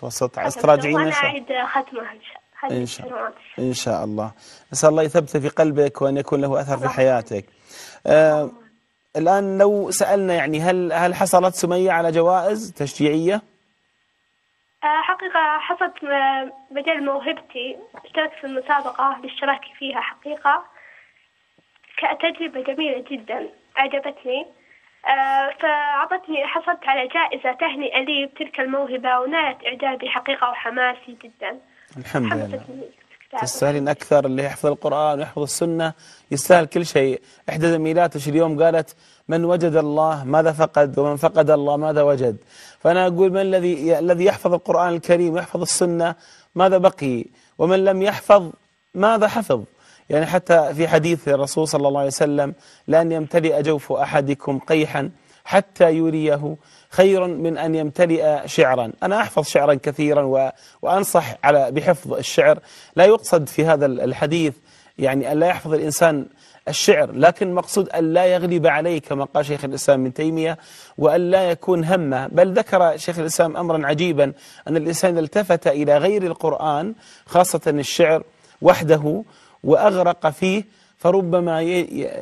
توسط ختمته تراجعين إن شاء أعيد ختمه إن شاء هذه إن شاء السنوات. إن شاء الله. نسأل الله يثبت في قلبك وأن يكون له أثر في حياتك. آه الآن لو سألنا يعني هل هل حصلت سمية على جوائز تشجيعية؟ آه، حقيقة حصلت م- مجال موهبتي اشتركت في المسابقة لاشتراكي فيها حقيقة كتجربة جميلة جدا أعجبتني. آه، فأعطتني حصلت على جائزة تهنئة لي بتلك الموهبة ونالت إعجابي حقيقة وحماسي جدا. الحمد لله. تستاهلين أكثر اللي يحفظ القرآن ويحفظ السنة يستاهل كل شيء. إحدى زميلاتي اليوم قالت من وجد الله ماذا فقد؟ ومن فقد الله ماذا وجد؟ فأنا أقول من الذي الذي يحفظ القرآن الكريم ويحفظ السنة ماذا بقي؟ ومن لم يحفظ ماذا حفظ؟ يعني حتى في حديث الرسول صلى الله عليه وسلم لأن يمتلئ جوف أحدكم قيحا حتى يريه خير من أن يمتلئ شعرا أنا أحفظ شعرا كثيرا. وأنصح على بحفظ الشعر لا يقصد في هذا الحديث يعني أن لا يحفظ الإنسان الشعر لكن المقصود أن لا يغلب عليه كما قال شيخ الإسلام ابن تيمية وأن لا يكون همه بل ذكر شيخ الإسلام أمرا عجيبا أن الإنسان التفت إلى غير القرآن خاصة الشعر وحده وأغرق فيه فربما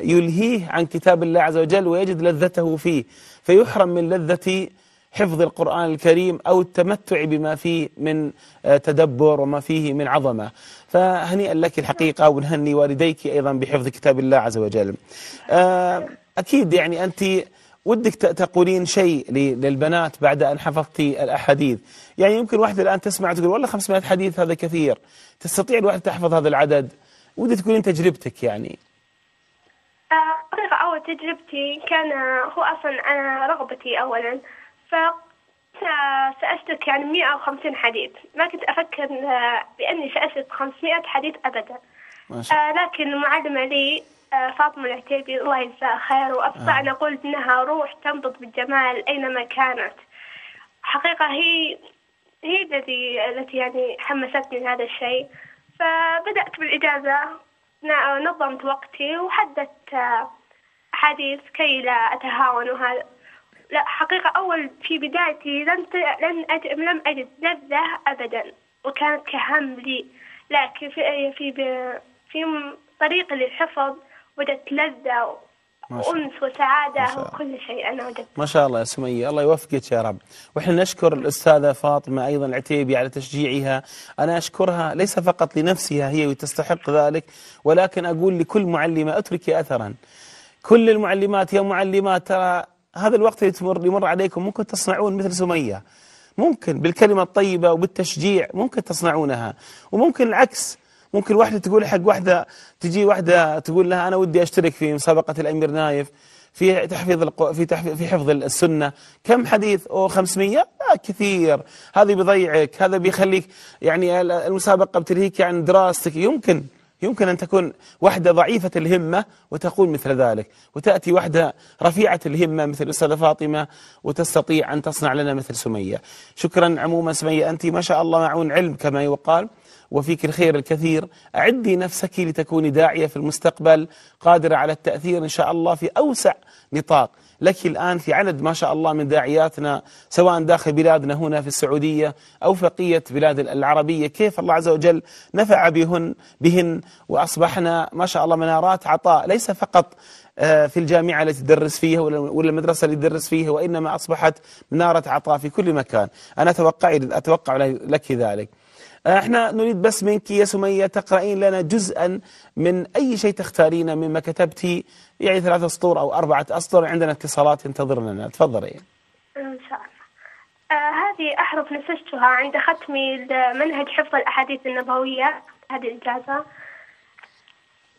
يلهيه عن كتاب الله عز وجل ويجد لذته فيه. فيحرم من لذة حفظ القرآن الكريم أو التمتع بما فيه من آه، تدبر وما فيه من عظمة. فهنيئا لك الحقيقة ونهني والديك أيضا بحفظ كتاب الله عز وجل. آه، أكيد يعني أنت ودك تقولين شيء للبنات بعد أن حفظتي الأحاديث. يعني يمكن واحدة الآن تسمع تقول والله 500 حديث هذا كثير. تستطيع الواحد تحفظ هذا العدد؟ ودي تقولين تجربتك يعني. آه، حقيقة أول تجربتي كان هو أصلا أنا رغبتي أولا. ف سأشترك يعني 150 حديث ما كنت أفكر آه، بأني سأشترك 500 حديث أبدا. ما شاء آه لكن المعلمة لي آه فاطمة العتيبي الله يجزاها خير وأستطيع أن أقول إنها روح تنبض بالجمال أينما كانت. حقيقة هي هي الذي التي يعني حمستني لهذا الشيء. فبدأت بالإجازة نظمت وقتي وحددت آه، أحاديث كي لا أتهاون وهذا لا حقيقة أول في بدايتي لم ت... لن أج... لم أجد لذة أبدا وكانت كهم لي لكن في في. في طريق للحفظ وجدت لذة وأنس وسعادة. وكل شيء أنا وجدت ما شاء الله يا سمية. الله يوفقك يا رب. وإحنا نشكر الأستاذة فاطمة أيضا العتيبي على تشجيعها. أنا أشكرها ليس فقط لنفسها هي وتستحق ذلك ولكن أقول لكل معلمة أتركي أثرا. كل المعلمات يا معلمات ترى هذا الوقت اللي تمر يمر عليكم ممكن تصنعون مثل سمية. ممكن بالكلمة الطيبة وبالتشجيع ممكن تصنعونها. وممكن العكس ممكن واحدة تقول حق واحدة تجي واحدة تقول لها أنا ودي أشترك في مسابقة الأمير نايف في تحفيظ القو... في تحفيظ في حفظ السنة. كم حديث؟ أو 500 آه كثير. هذا بيضيعك هذا بيخليك يعني المسابقة بتلهيك عن دراستك. يمكن يمكن أن تكون واحدة ضعيفة الهمة وتقول مثل ذلك. وتأتي واحدة رفيعة الهمة مثل الأستاذة فاطمة وتستطيع أن تصنع لنا مثل سمية. شكرا عموما سمية أنت ما شاء الله معون علم كما يقال. وفيك الخير الكثير. أعدي نفسك لتكوني داعية في المستقبل قادرة على التأثير إن شاء الله في أوسع نطاق. لك الآن في عدد ما شاء الله من داعياتنا سواء داخل بلادنا هنا في السعودية أو بقية بلاد العربية. كيف الله عز وجل نفع بهن بهن وأصبحنا ما شاء الله منارات عطاء. ليس فقط آه، في الجامعة التي تدرس فيها ولا المدرسة اللي تدرس فيها وإنما أصبحت منارة عطاء في كل مكان. أنا أتوقع لك ذلك. إحنا نريد بس منك يا سمية تقرأين لنا جزءا من أي شيء تختارين مما كتبتي. يعني ثلاثة أسطور أو أربعة أسطور عندنا اتصالات تنتظرنا تفضلي. إن شاء الله. آه هذه أحرف نسجتها عند ختمي منهج حفظ الأحاديث النبوية. هذه الإجازة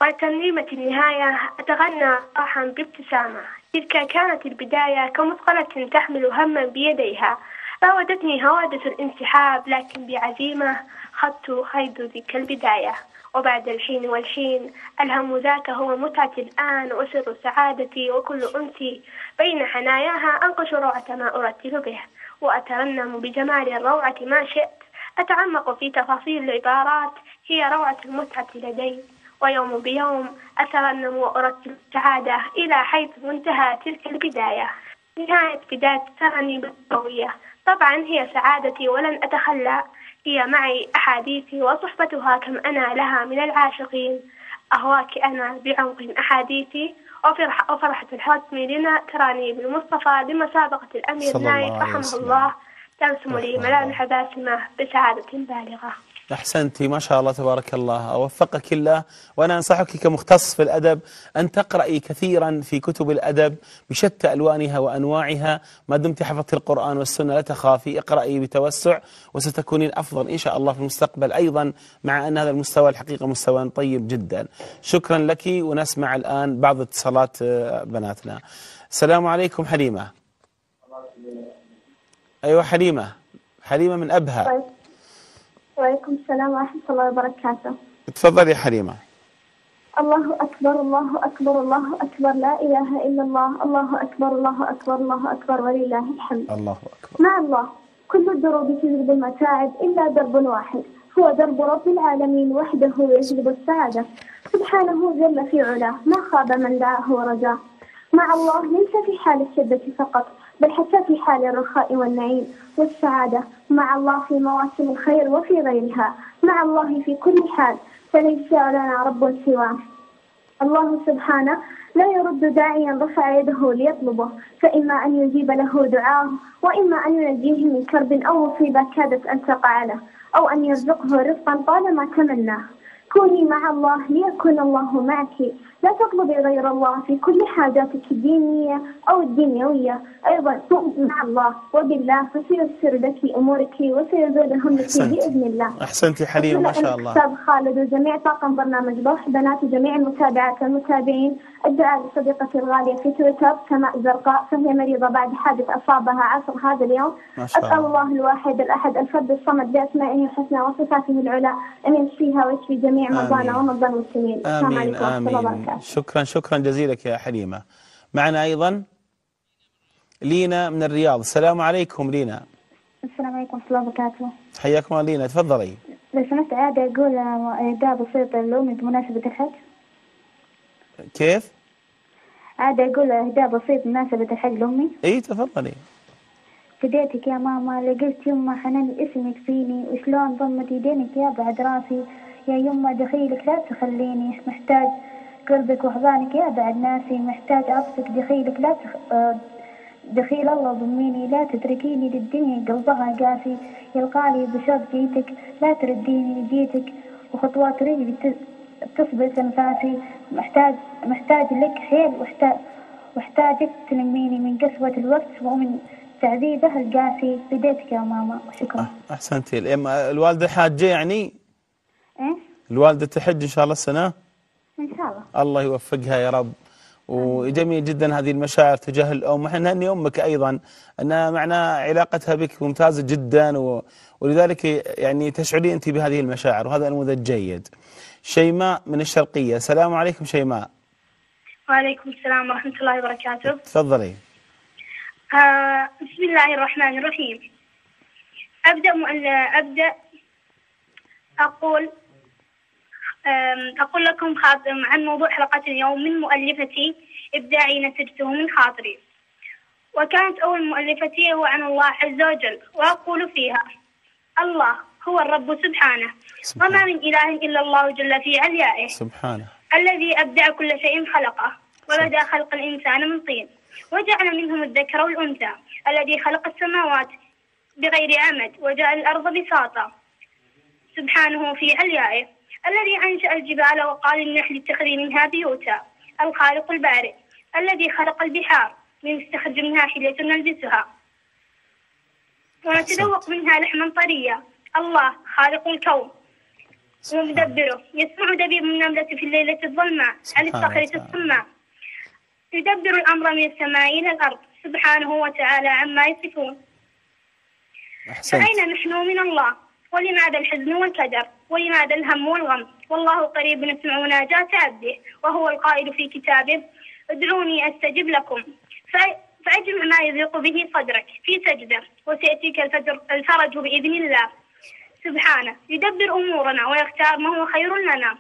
وتنظيمة النهاية أتغنى صاحا بابتسامة. تلك كانت البداية كمثقلة تحمل هما بيديها. راودتني هوادث الانسحاب لكن بعزيمة خدت خيط ذيك البداية. وبعد الحين والحين ألهم ذاك هو متعتي الآن وسر سعادتي وكل أنسي بين حناياها أنقش روعة ما أرتل به. وأترنم بجمال الروعة ما شئت. أتعمق في تفاصيل العبارات هي روعة المتعة لدي. ويوم بيوم أترنم وأرتل السعادة إلى حيث منتهى تلك البداية. نهاية بداية ترني بالقوية. طبعا هي سعادتي ولن أتخلى. هي معي أحاديثي وصحبتها كم أنا لها من العاشقين. أهواك أنا بعمق أحاديثي. وفرح وفرحة الحسم لنا تراني بالمصطفى لمسابقة الأمير الله نايف رحمه وسلم. الله. ترسم لي ملامح باسمة بسعادة بالغة. أحسنتي ما شاء الله تبارك الله. وفقك الله وأنا أنصحك كمختص في الأدب أن تقرأي كثيرا في كتب الأدب بشتى ألوانها وأنواعها. ما دمت حفظت القرآن والسنة لا تخافي اقرأي بتوسع وستكونين أفضل إن شاء الله في المستقبل أيضا مع أن هذا المستوى الحقيقة مستوى طيب جدا. شكرا لك ونسمع الآن بعض اتصالات آه، بناتنا. السلام عليكم حليمة. أيوة حليمة. حليمة من أبها. وعليكم السلام ورحمة الله وبركاته. تفضلي يا حليمة. الله أكبر الله أكبر الله أكبر. لا إله إلا الله. الله أكبر الله أكبر الله أكبر. ولله الحمد. الله أكبر. مع الله؟ كل الدروب تجلب المتاعب إلا درب واحد. هو درب رب العالمين وحده يجلب السعادة. سبحانه جل في علاه. ما خاب من دعاه ورجاه. مع الله ليس في حال الشدة فقط. بل حتى في حال الرخاء والنعيم والسعادة. مع الله في مواسم الخير وفي غيرها. مع الله في كل حال. فليس لنا رب سواه. الله سبحانه لا يرد داعيا رفع يده ليطلبه. فإما أن يجيب له دعاه وإما أن ينجيه من كرب أو مصيبة كادت أن تقع له أو أن يرزقه رزقا طالما تمناه. كوني مع الله ليكن الله معك. لا تطلبي غير الله في كل حاجاتك الدينية أو الدنيوية. أيضا كوني مع الله وبالله فسيسر لك أمورك وسيزولهن لك. بإذن الله. أحسنتي حليمة ما شاء الله. أستاذ خالد وجميع طاقم برنامج ضوح بنات وجميع المتابعات والمتابعين. الدعاء لصديقتي الغالية في تويتر سماء زرقاء فهي مريضة بعد حادث أصابها عصر هذا اليوم. ما شاء أسأل الله. الله الواحد الأحد الفرد الصمد بأسمائه الحسنى وصفاته العلى أن يشفيها ويشفي جميع مرضانا آمين. ومرضى المسلمين. آمين آمين. شكرا شكرا جزيلا يا حليمة. معنا أيضا لينا من الرياض. السلام عليكم لينا. السلام عليكم ورحمة الله وبركاته. حياكم الله لينا. تفضلي. لو سمحت عادة أقول إهداء بسيط لأمي بمناسبة الحج. كيف؟ عادة أقول إهداء بسيط بمناسبة الحج لأمي. إي تفضلي. فديتك يا ماما لقيت يما حنان اسمك فيني وشلون ضمت يدينك يا بعد راسي؟ يا يما دخيلك لا تخليني محتاج قربك وحضانك يا بعد ناسي محتاج أطفك دخيلك لا تخ... آه، دخيل الله ضميني لا تتركيني للدنيا قلبها قاسي يلقالي بشوق جيتك لا ترديني لجيتك وخطوات رجلي بت- تصبت أنفاسي محتاج محتاج لك حيل واحتاج واحتاجك تلميني من قسوة الوقت ومن تعذيبه القاسي بديتك يا ماما شكرا أحسنتي. الأم- الوالدة حاجة يعني؟ إيه؟ الوالدة تحج إن شاء الله السنة؟ إن شاء الله. الله يوفقها يا رب. وجميل جدا هذه المشاعر تجاه الأم. إحنا نهني أمك أيضا. أنها معنا علاقتها بك ممتازة جدا و... ولذلك يعني تشعري أنت بهذه المشاعر وهذا نموذج جيد. شيماء من الشرقية. السلام عليكم شيماء. وعليكم السلام ورحمة الله وبركاته. تفضلي. آه بسم الله الرحمن الرحيم. أبدأ مؤل... أبدأ أقول أقول لكم عن موضوع حلقة اليوم من مؤلفتي إبداعي نسجته من خاطري. وكانت أول مؤلفتي هو عن الله عز وجل وأقول فيها الله هو الرب سبحانه وما من إله إلا الله جل في عليائه. سبحانه. الذي أبدع كل شيء خلقه وبدأ خلق الإنسان من طين وجعل منهم الذكر والأنثى الذي خلق السماوات بغير عمد وجعل الأرض بساطة سبحانه في عليائه. الذي أنشأ الجبال وقال للنحل اتخذي منها بيوتا الخالق البارئ. الذي خلق البحار. لنستخرج منها حلية نلبسها. ونتذوق منها لحما طريا الله خالق الكون. ومدبره. يسمع دبيب النملة في الليلة الظلماء عن الصخرة. الصماء يدبر الأمر من السماء إلى الأرض. سبحانه وتعالى عما يصفون. أحسنت. فأين نحن من الله؟ ولماذا الحزن والكدر؟ ولماذا الهم والغم. والله قريب يسمع مناجاة عبده وهو القائل في كتابه. ادعوني أستجب لكم. فأجمع ما يضيق به صدرك في سجدة وسيأتيك الفجر الفرج بإذن الله. سبحانه يدبر أمورنا ويختار ما هو خير لنا.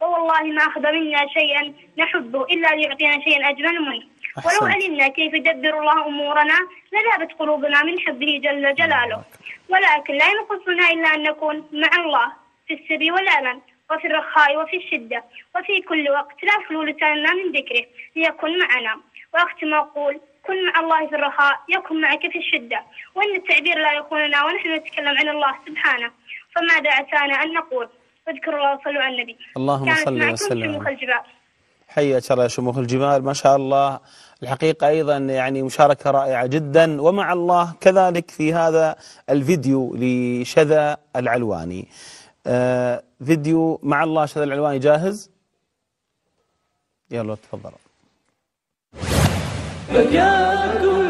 ووالله ما أخذ منا شيئا نحبه إلا ليعطينا شيئا أجمل منه. ولو أحسنت. علمنا كيف يدبر الله أمورنا لذهبت قلوبنا من حبه جل جلاله. ولكن لا ينقصنا إلا أن نكون مع الله. في السر والعلن وفي الرخاء وفي الشدة وفي كل وقت. لا يخلو لساننا من ذكره ليكن معنا. وأختم أقول كن مع الله في الرخاء يكن معك في الشدة. وإن التعبير لا يخوننا ونحن نتكلم عن الله سبحانه. فماذا عسانا أن نقول؟ اذكروا الله وصلوا على النبي. اللهم صل وسلم. الجبال. حياك الله يا شموخ الجمال ما شاء الله. الحقيقة أيضا يعني مشاركة رائعة جدا. ومع الله كذلك في هذا الفيديو لشذا العلواني. آه فيديو مع الله شذا العلواني جاهز؟ يلا تفضل. بكى كل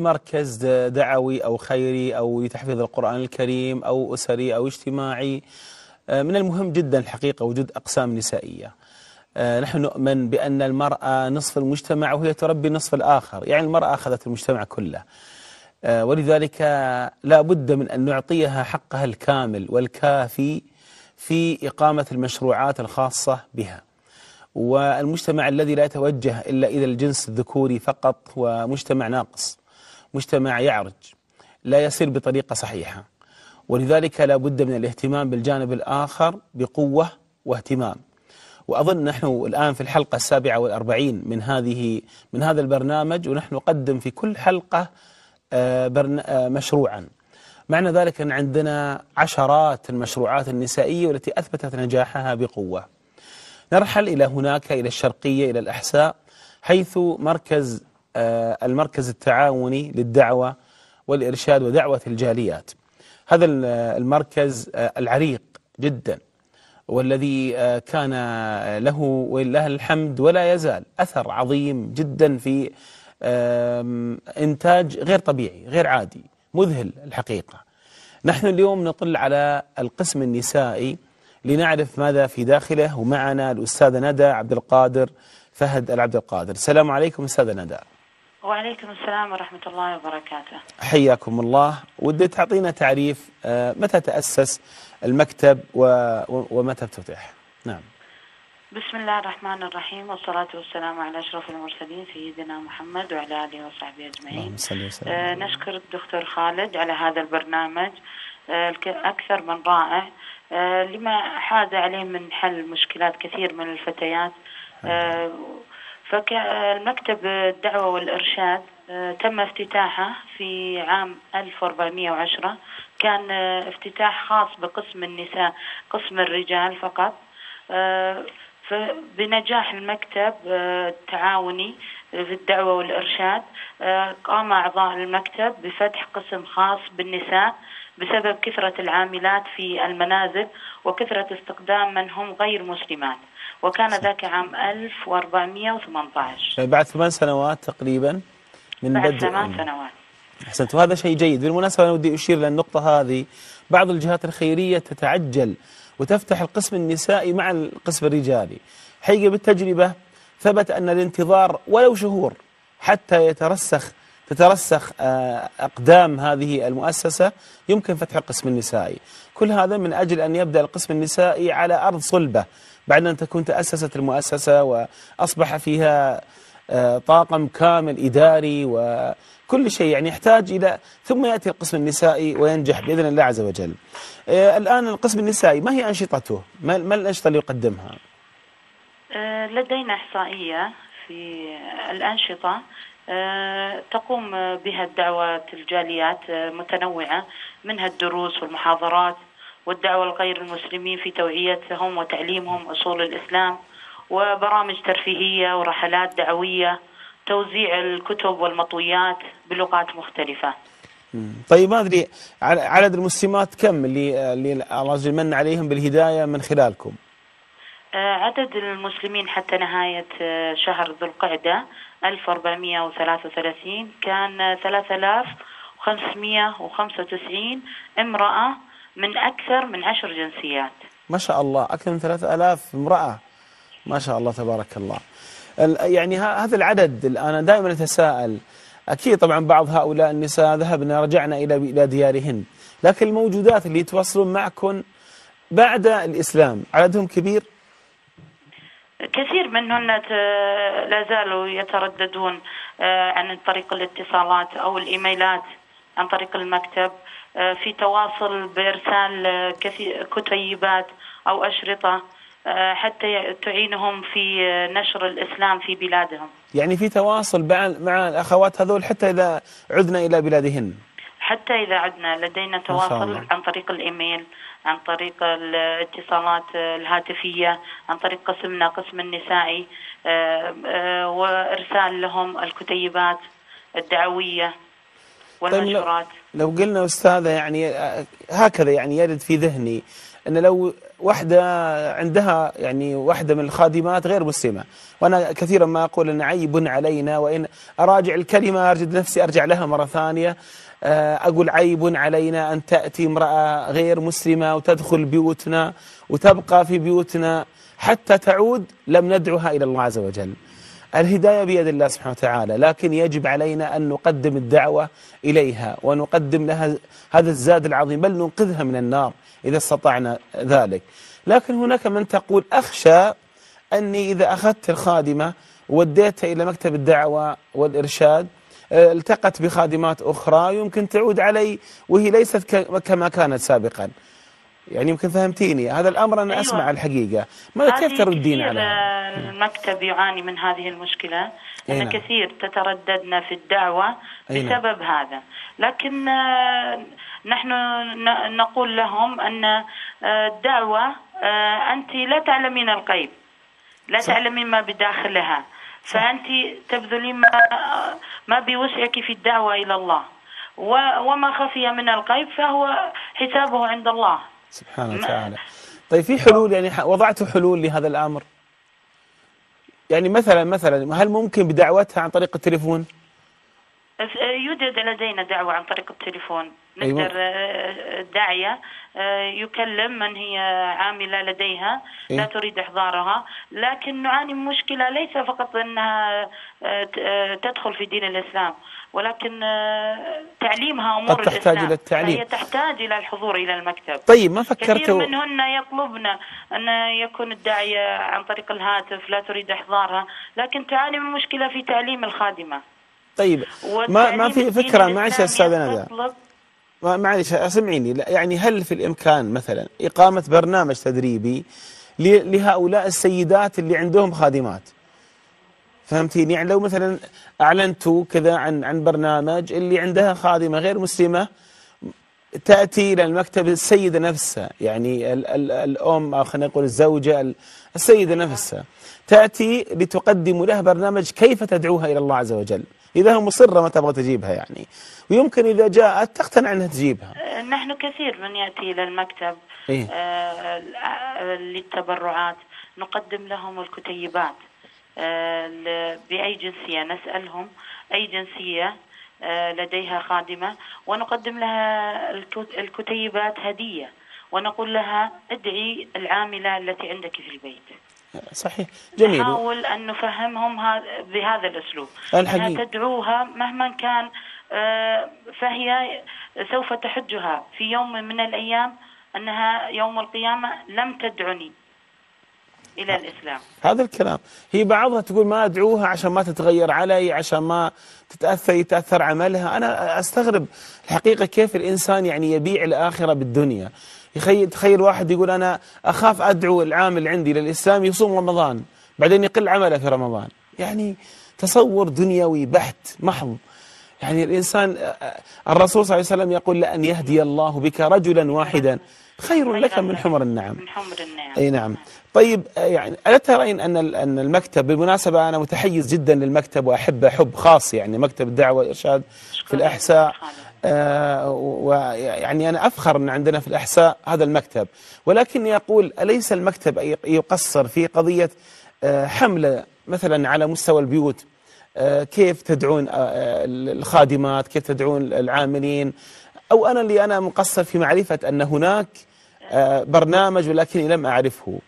مركز دعوي أو خيري أو لتحفيظ القرآن الكريم أو أسري أو اجتماعي آه، من المهم جدا الحقيقة وجود أقسام نسائية. آه، نحن نؤمن بأن المرأة نصف المجتمع وهي تربي النصف الآخر يعني المرأة أخذت المجتمع كله. آه، ولذلك لا بد من أن نعطيها حقها الكامل والكافي في إقامة المشروعات الخاصة بها. والمجتمع الذي لا يتوجه إلا إلى الجنس الذكوري فقط هو مجتمع ناقص. مجتمع يعرج لا يسير بطريقة صحيحة. ولذلك لا بد من الاهتمام بالجانب الآخر بقوة واهتمام. وأظن نحن الآن في الحلقة السابعة والأربعين من هذه من هذا البرنامج ونحن نقدم في كل حلقة آه، آه، مشروعا. معنى ذلك أن عندنا عشرات المشروعات النسائية والتي أثبتت نجاحها بقوة. نرحل إلى هناك إلى الشرقية إلى الأحساء حيث مركز المركز التعاوني للدعوة والإرشاد ودعوة الجاليات. هذا ال- المركز آه، العريق جدا والذي آه، كان له ولله الحمد ولا يزال أثر عظيم جدا في إنتاج غير طبيعي غير عادي مذهل الحقيقة. نحن اليوم نطل على القسم النسائي لنعرف ماذا في داخله ومعنا الأستاذة ندى عبد القادر فهد العبد القادر. السلام عليكم أستاذة ندى. وعليكم السلام ورحمة الله وبركاته. حياكم الله. ودي تعطينا تعريف آه، متى تأسس المكتب ومتى افتتح نعم. بسم الله الرحمن الرحيم والصلاة والسلام على أشرف المرسلين سيدنا محمد وعلى آله وصحبه أجمعين. آه نشكر الدكتور خالد على هذا البرنامج آه أكثر من رائع. آه لما حاز عليه من حل مشكلات كثير من الفتيات آه فالمكتب الدعوة والإرشاد آه تم افتتاحه في عام 1410 كان آه افتتاح خاص بقسم النساء قسم الرجال فقط. آه، فبنجاح المكتب التعاوني في الدعوة والإرشاد. قام أعضاء المكتب بفتح قسم خاص بالنساء بسبب كثرة العاملات في المنازل وكثرة استخدام من هم غير مسلمات. وكان ذاك عام 1418 يعني بعد ثمان سنوات تقريبا من بعد بدء ثمان سنوات. أحسنت وهذا شيء جيد. بالمناسبة أنا ودي أشير للنقطة هذه. بعض الجهات الخيرية تتعجل وتفتح القسم النسائي مع القسم الرجالي. حقيقة بالتجربة ثبت أن الانتظار ولو شهور حتى يترسخ تترسخ آه، أقدام هذه المؤسسة يمكن فتح القسم النسائي. كل هذا من أجل أن يبدأ القسم النسائي على أرض صلبة. بعد أن تكون تأسست المؤسسة وأصبح فيها آه، طاقم كامل إداري وكل شيء. يعني يحتاج إلى ثم يأتي القسم النسائي وينجح بإذن الله عز وجل. آه، الآن القسم النسائي ما هي أنشطته؟ ما الأنشطة اللي يقدمها؟ آه، لدينا إحصائية في الأنشطة. تقوم بها الدعوة الجاليات متنوعة منها الدروس والمحاضرات. والدعوة لغير المسلمين في توعيتهم وتعليمهم أصول الإسلام وبرامج ترفيهية ورحلات دعوية توزيع الكتب والمطويات بلغات مختلفة. طيب ما أدري عدد المسلمات كم اللي اللي الله وجل من عليهم بالهداية من خلالكم آه، عدد المسلمين حتى نهاية آه، شهر ذو القعدة 1433 كان آه، 3595 امرأة من أكثر من عشر جنسيات. ما شاء الله أكثر من 3000 امرأة. ما شاء الله تبارك الله. ال- يعني هذا العدد الآن دائما أتساءل. أكيد طبعا بعض هؤلاء النساء ذهبنا رجعنا إلى إلى ديارهن. لكن الموجودات اللي يتواصلون معكم بعد الإسلام عددهم كبير؟ كثير منهن لا زالوا يترددون آه، عن طريق الاتصالات أو الإيميلات عن طريق المكتب. في تواصل بإرسال آه، كتيبات أو أشرطة آه، حتى تعينهم في آه، نشر الإسلام في بلادهم. يعني في تواصل مع الأخوات هذول حتى إذا عدنا إلى بلادهن؟ حتى إذا عدنا لدينا. تواصل عن طريق الإيميل عن طريق الاتصالات الهاتفية عن طريق قسمنا قسم النسائي آه، آه، وإرسال لهم الكتيبات الدعوية. والمنشورات لو قلنا أستاذة يعني آه، هكذا يعني يرد في ذهني أن لو واحدة عندها يعني واحدة من الخادمات غير مسلمة. وأنا كثيرا ما أقول أن عيب علينا وإن أراجع الكلمة أجد نفسي أرجع لها مرة ثانية. آه، أقول عيب علينا أن تأتي امرأة غير مسلمة وتدخل بيوتنا وتبقى في بيوتنا حتى تعود لم ندعوها إلى الله عز وجل. الهداية بيد الله سبحانه وتعالى لكن يجب علينا أن نقدم الدعوة إليها ونقدم لها هذا الزاد العظيم بل ننقذها من النار إذا استطعنا ذلك. لكن هناك من تقول أخشى أني إذا أخذت الخادمة وديتها إلى مكتب الدعوة والإرشاد آه، التقت بخادمات أخرى يمكن تعود علي وهي ليست كما كانت سابقا. يعني يمكن فهمتيني. هذا الأمر أنا أيوة. أسمع الحقيقة. ماذا كيف تردين على المكتب يعاني من هذه المشكلة أي أن نعم. كثير تترددنا في الدعوة. بسبب هذا. لكن آه، نحن نقول لهم أن آه، الدعوة آه، أنت لا تعلمين الغيب لا تعلمين ما بداخلها. فأنت تبذلين ما, ما بوسعك في الدعوة إلى الله. وما خفي من الغيب فهو حسابه عند الله. سبحانه وتعالى. طيب في حلول؟ يعني وضعتوا حلول لهذا الأمر؟ يعني مثلا مثلا هل ممكن بدعوتها عن طريق التليفون؟ يوجد لدينا دعوة عن طريق التليفون أيوة. نقدر آه، الداعية آه، يكلم من هي عاملة لديها لا إيه. تريد إحضارها لكن نعاني من مشكلة ليس فقط أنها آه، آه، تدخل في دين الإسلام ولكن آه، تعليمها أمور قد تحتاج الإسلام إلى التعليم. فهي تحتاج إلى الحضور إلى المكتب طيب ما كثير فكرتوا منهن يطلبن أن يكون الداعية عن طريق الهاتف لا تريد إحضارها لكن تعاني من مشكلة في تعليم الخادمة طيب ما ما في فكرة معلش يا أستاذ ندى معلش أسمعيني يعني هل في الإمكان مثلا إقامة برنامج تدريبي لهؤلاء السيدات اللي عندهم خادمات؟ فهمتيني؟ يعني لو مثلا أعلنتوا كذا عن عن برنامج اللي عندها خادمة غير مسلمة تأتي إلى المكتب السيدة نفسها يعني ال ال الأم أو خلينا نقول الزوجة ال- السيدة نفسها تأتي لتقدم لها برنامج كيف تدعوها إلى الله عز وجل؟ إذا هي مصرة ما تبغى تجيبها يعني. ويمكن إذا جاءت تقتنع أنها تجيبها. آه، نحن كثير من يأتي إلى المكتب إيه؟ آه، للتبرعات. نقدم لهم الكتيبات آه، بأي جنسية نسألهم أي جنسية آه، لديها خادمة. ونقدم لها الكت- الكتيبات هدية. ونقول لها ادعي العاملة التي عندك في البيت. صحيح. جميل. نحاول أن نفهمهم هذا بهذا الأسلوب. الحقيقة. تدعوها مهما كان آه، فهي سوف تحجها في يوم من الأيام أنها يوم القيامة لم تدعني إلى الإسلام. هذا الكلام. هي بعضها تقول ما أدعوها عشان ما تتغير علي عشان ما تتأثر يتأثر عملها. أنا أستغرب الحقيقة كيف الإنسان يعني يبيع الآخرة بالدنيا. يخيل تخيل واحد يقول أنا أخاف أدعو العامل عندي للإسلام يصوم رمضان بعدين يقل عمله في رمضان. يعني تصور دنيوي بحت محض. يعني الإنسان الرسول صلى الله عليه وسلم يقول لأن يهدي الله بك رجلا واحدا. خير لك من حمر النعم. من حمر النعم. أي نعم. طيب يعني ألا ترين أن ال- أن المكتب بالمناسبة أنا متحيز جدا للمكتب واحبه حب خاص يعني مكتب الدعوة والإرشاد في الأحساء. آه، ويعني أنا أفخر إن عندنا في الأحساء هذا المكتب. ولكني أقول أليس المكتب يقصر في قضية آه، حملة مثلا على مستوى البيوت؟ آه، كيف تدعون آه، آه، الخادمات؟ كيف تدعون العاملين؟ أو أنا اللي أنا مقصر في معرفة أن هناك آه، برنامج ولكني لم أعرفه.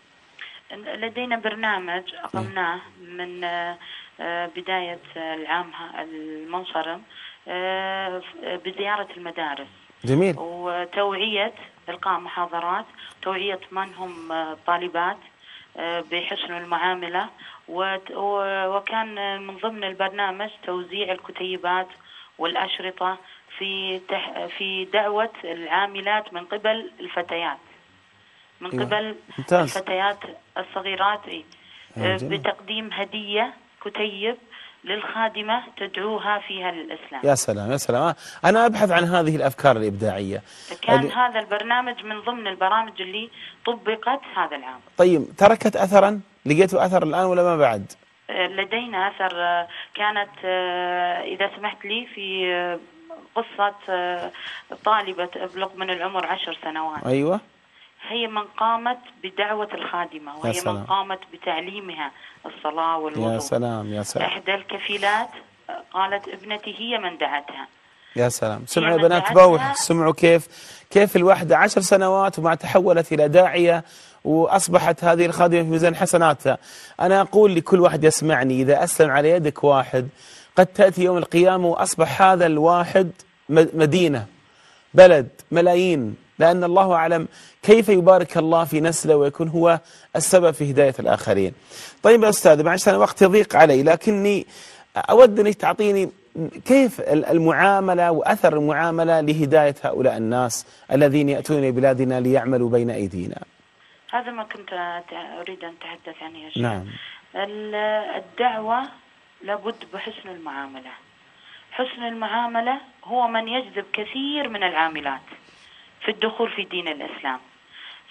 لدينا برنامج أقمناه من آه، آه، بداية آه، العام المنصرم. آه، بزيارة المدارس جميل وتوعية إلقاء محاضرات توعية من هم آه، طالبات آه، بحسن المعاملة وكان من ضمن البرنامج توزيع الكتيبات والأشرطة في في دعوة العاملات من قبل الفتيات من أيوة. قبل ممتاز. الفتيات الصغيرات. آه، آه،. بتقديم هدية كتيب للخادمة تدعوها فيها للإسلام. يا سلام يا سلام. أنا أبحث عن هذه الأفكار الإبداعية. كان ال- هذا البرنامج من ضمن البرامج اللي طبقت هذا العام. طيب تركت أثرا؟ لقيتوا أثر الآن ولا ما بعد؟ آه، لدينا أثر آه، كانت آه، إذا سمحت لي في قصة طالبة تبلغ من العمر عشر سنوات. أيوة. هي من قامت بدعوة الخادمة وهي سلام. من قامت بتعليمها الصلاة والوضوء. يا سلام يا سلام. إحدى الكفيلات قالت ابنتي هي من دعتها. يا سلام. سمعوا يا بنات بوح سمعوا كيف كيف الواحدة عشر سنوات وما تحولت إلى داعية وأصبحت هذه الخادمة في ميزان حسناتها. أنا أقول لكل واحد يسمعني إذا أسلم على يدك واحد قد تأتي يوم القيامة وأصبح هذا الواحد مدينة بلد ملايين. لأن الله أعلم كيف يبارك الله في نسله ويكون هو السبب في هداية الآخرين. طيب يا أستاذ معلش أنا وقت يضيق علي لكني أود أنك تعطيني كيف ال- المعاملة وأثر المعاملة لهداية هؤلاء الناس الذين يأتون بلادنا ليعملوا بين أيدينا؟ هذا ما كنت أريد أن أتحدث عنه يا شيخ. نعم. ال- الدعوة لابد بحسن المعاملة. حسن المعاملة هو من يجذب كثير من العاملات. في الدخول في دين الإسلام.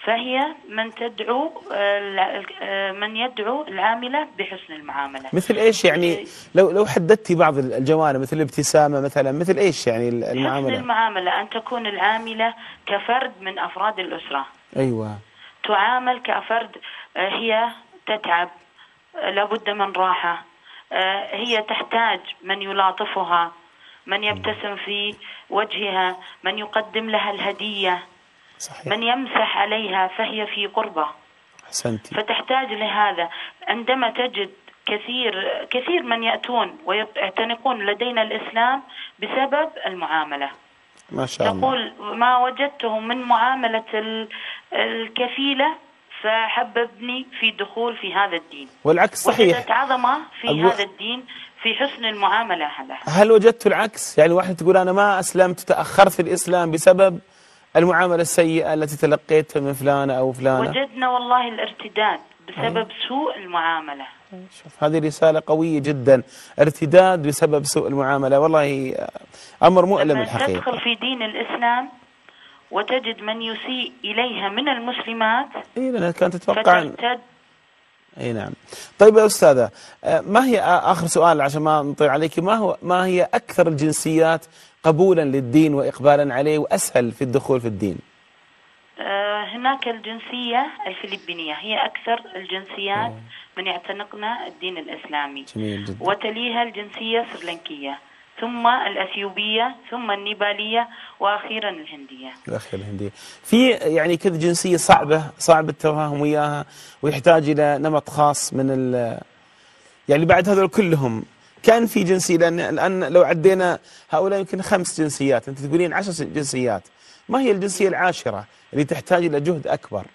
فهي من تدعو ال- ال- من يدعو العاملة بحسن المعاملة. مثل إيش يعني؟ لو لو حددتي بعض الجوانب مثل الابتسامة مثلا مثل إيش يعني حسن المعاملة؟ المعاملة أن تكون العاملة كفرد من أفراد الأسرة. أيوة. تعامل كفرد آه، هي تتعب آه، لابد من راحة آه، هي تحتاج من يلاطفها. من يبتسم في وجهها من يقدم لها الهدية صحيح. من يمسح عليها فهي في قربة. أحسنتي. فتحتاج لهذا. عندما تجد كثير كثير من يأتون ويعتنقون لدينا الإسلام بسبب المعاملة. ما شاء الله. تقول ما وجدته من معاملة ال- الكفيلة فحببني في الدخول في هذا الدين. والعكس صحيح. وجدت عظمة في أبو- هذا الدين في حسن المعاملة هذا. هل وجدت العكس؟ يعني واحد تقول أنا ما أسلمت تأخرت في الإسلام بسبب المعاملة السيئة التي تلقيتها من فلانة أو فلانة. وجدنا والله الارتداد بسبب سوء المعاملة. شوف هذه رسالة قوية جدا. ارتداد بسبب سوء المعاملة. والله أمر مؤلم الحقيقة. تدخل في دين الإسلام وتجد من يسيء إليها من المسلمات إيه لأنها كانت تتوقع فترتد إي نعم. طيب يا أستاذة آه، ما هي آخر سؤال عشان ما نطيل عليك؟ ما هو ما هي أكثر الجنسيات قبولا للدين واقبالا عليه وأسهل في الدخول في الدين؟ آه، هناك الجنسية الفلبينية هي أكثر الجنسيات من يعتنقنا الدين الإسلامي. جميل جدا. وتليها الجنسية السريلانكية ثم الأثيوبية ثم النيبالية وأخيرا الهندية. الاخ الهندي في يعني كذا جنسية صعبة صعب التفاهم وياها ويحتاج إلى نمط خاص من ال يعني بعد هذول كلهم كان في جنسية لأن الآن لو عدينا هؤلاء يمكن خمس جنسيات أنت تقولين عشر جنسيات. ما هي الجنسية العاشرة اللي تحتاج إلى جهد أكبر؟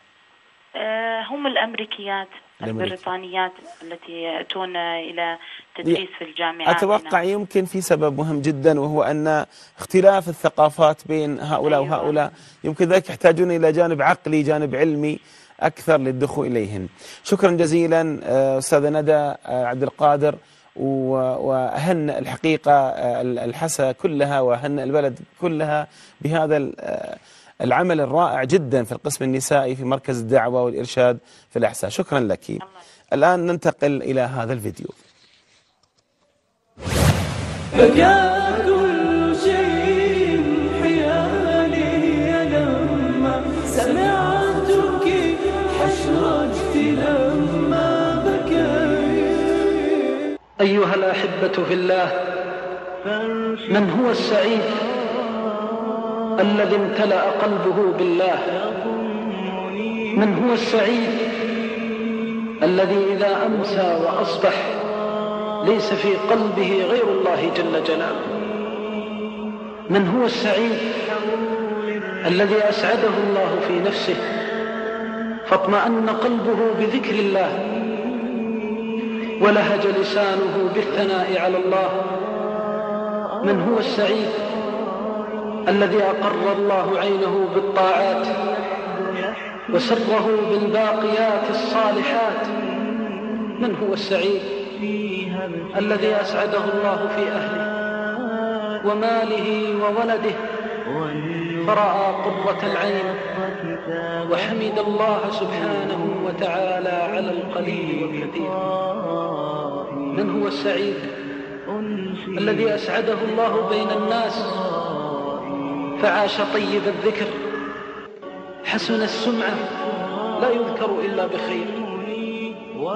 آه، هم الأمريكيات. الأمريكي. البريطانيات التي يأتون إلى تدريس في الجامعات أتوقع هنا. يمكن في سبب مهم جدا وهو أن اختلاف الثقافات بين هؤلاء أيوة. وهؤلاء يمكن ذلك يحتاجون إلى جانب عقلي جانب علمي أكثر للدخول إليهن شكرا جزيلا آه، أستاذة ندى آه، عبد القادر وأهن الحقيقة آه، الحسا كلها وأهن البلد كلها بهذا العمل الرائع جدا في القسم النسائي في مركز الدعوة والإرشاد في الأحساء. شكرا لك. الآن ننتقل إلى هذا الفيديو. بكى كل شيء حيالي لما سمعتك حشرجت لما بكيت. أيها الأحبة في الله من هو السعيد؟ الذي امتلأ قلبه بالله من هو السعيد؟ الذي إذا أمسى وأصبح ليس في قلبه غير الله جل جلاله. من هو السعيد؟ الذي أسعده الله في نفسه. فاطمأن قلبه بذكر الله ولهج لسانه بالثناء على الله. من هو السعيد؟ الذي أقر الله عينه بالطاعات وسره بالباقيات الصالحات. من هو السعيد؟ الذي أسعده الله في أهله وماله وولده. فرأى قرة العين وحمد الله سبحانه وتعالى على القليل والكثير. من هو السعيد؟ الذي أسعده الله بين الناس فعاش طيب الذكر. حسن السمعة لا يذكر إلا بخير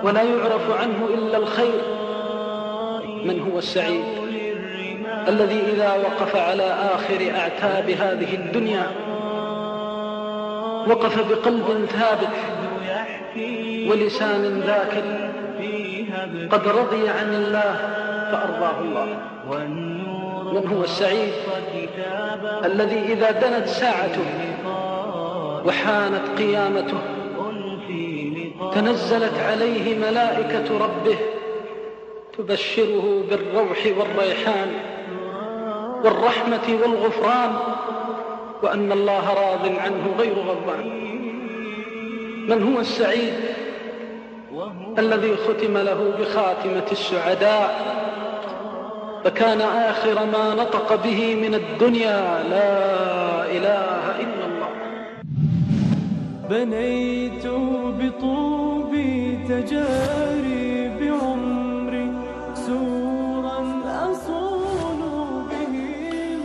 ولا يعرف عنه إلا الخير. من هو السعيد؟ الذي إذا وقف على آخر أعتاب هذه الدنيا وقف بقلب ثابت ولسان ذاكر قد رضي عن الله فأرضاه الله. من هو السعيد؟ الذي إذا دنت ساعته وحانت قيامته تنزلت عليه ملائكة ربه تبشره بالروح والريحان والرحمة والغفران وأن الله راض عنه غير غضبان. من هو السعيد؟ الذي ختم له بخاتمة السعداء. فكان آخر ما نطق به من الدنيا لا إله إلا الله. بنيت بطوبي تجاري بعمري سورا أصون به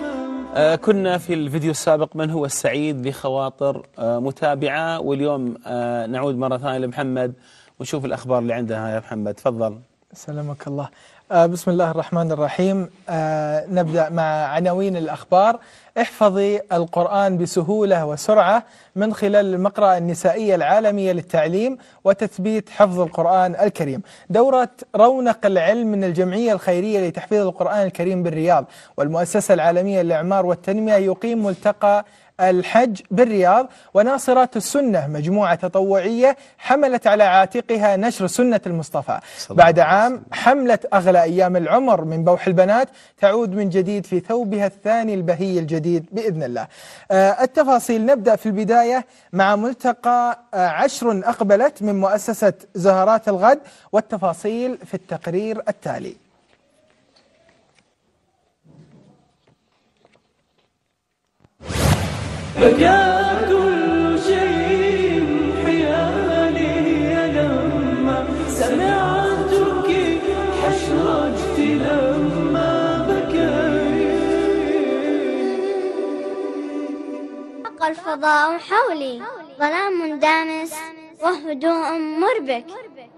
من آه، كنا في الفيديو السابق من هو السعيد بخواطر آه، متابعة واليوم آه، نعود مرة ثانية لمحمد ونشوف الأخبار اللي عندها. يا محمد تفضل. سلامك الله. بسم الله الرحمن الرحيم. آه نبدأ مع عناوين الأخبار. احفظي القرآن بسهولة وسرعة من خلال المقرأة النسائية العالمية للتعليم وتثبيت حفظ القرآن الكريم. دورة رونق العلم من الجمعية الخيرية لتحفيظ القرآن الكريم بالرياض. والمؤسسة العالمية للإعمار والتنمية يقيم ملتقى الحج بالرياض وناصرات السنة مجموعة تطوعية حملت على عاتقها نشر سنة المصطفى. بعد عام حملة أغلى أيام العمر من بوح البنات تعود من جديد في ثوبها الثاني البهي الجديد بإذن الله. آه التفاصيل نبدأ في البداية مع ملتقى آه عشر أقبلت من مؤسسة زهرات الغد والتفاصيل في التقرير التالي. بكى كل شيء حيالي لما سمعتك حشرجت لما بكيت أبقى الفضاء حولي. ظلام دامس وهدوء مربك.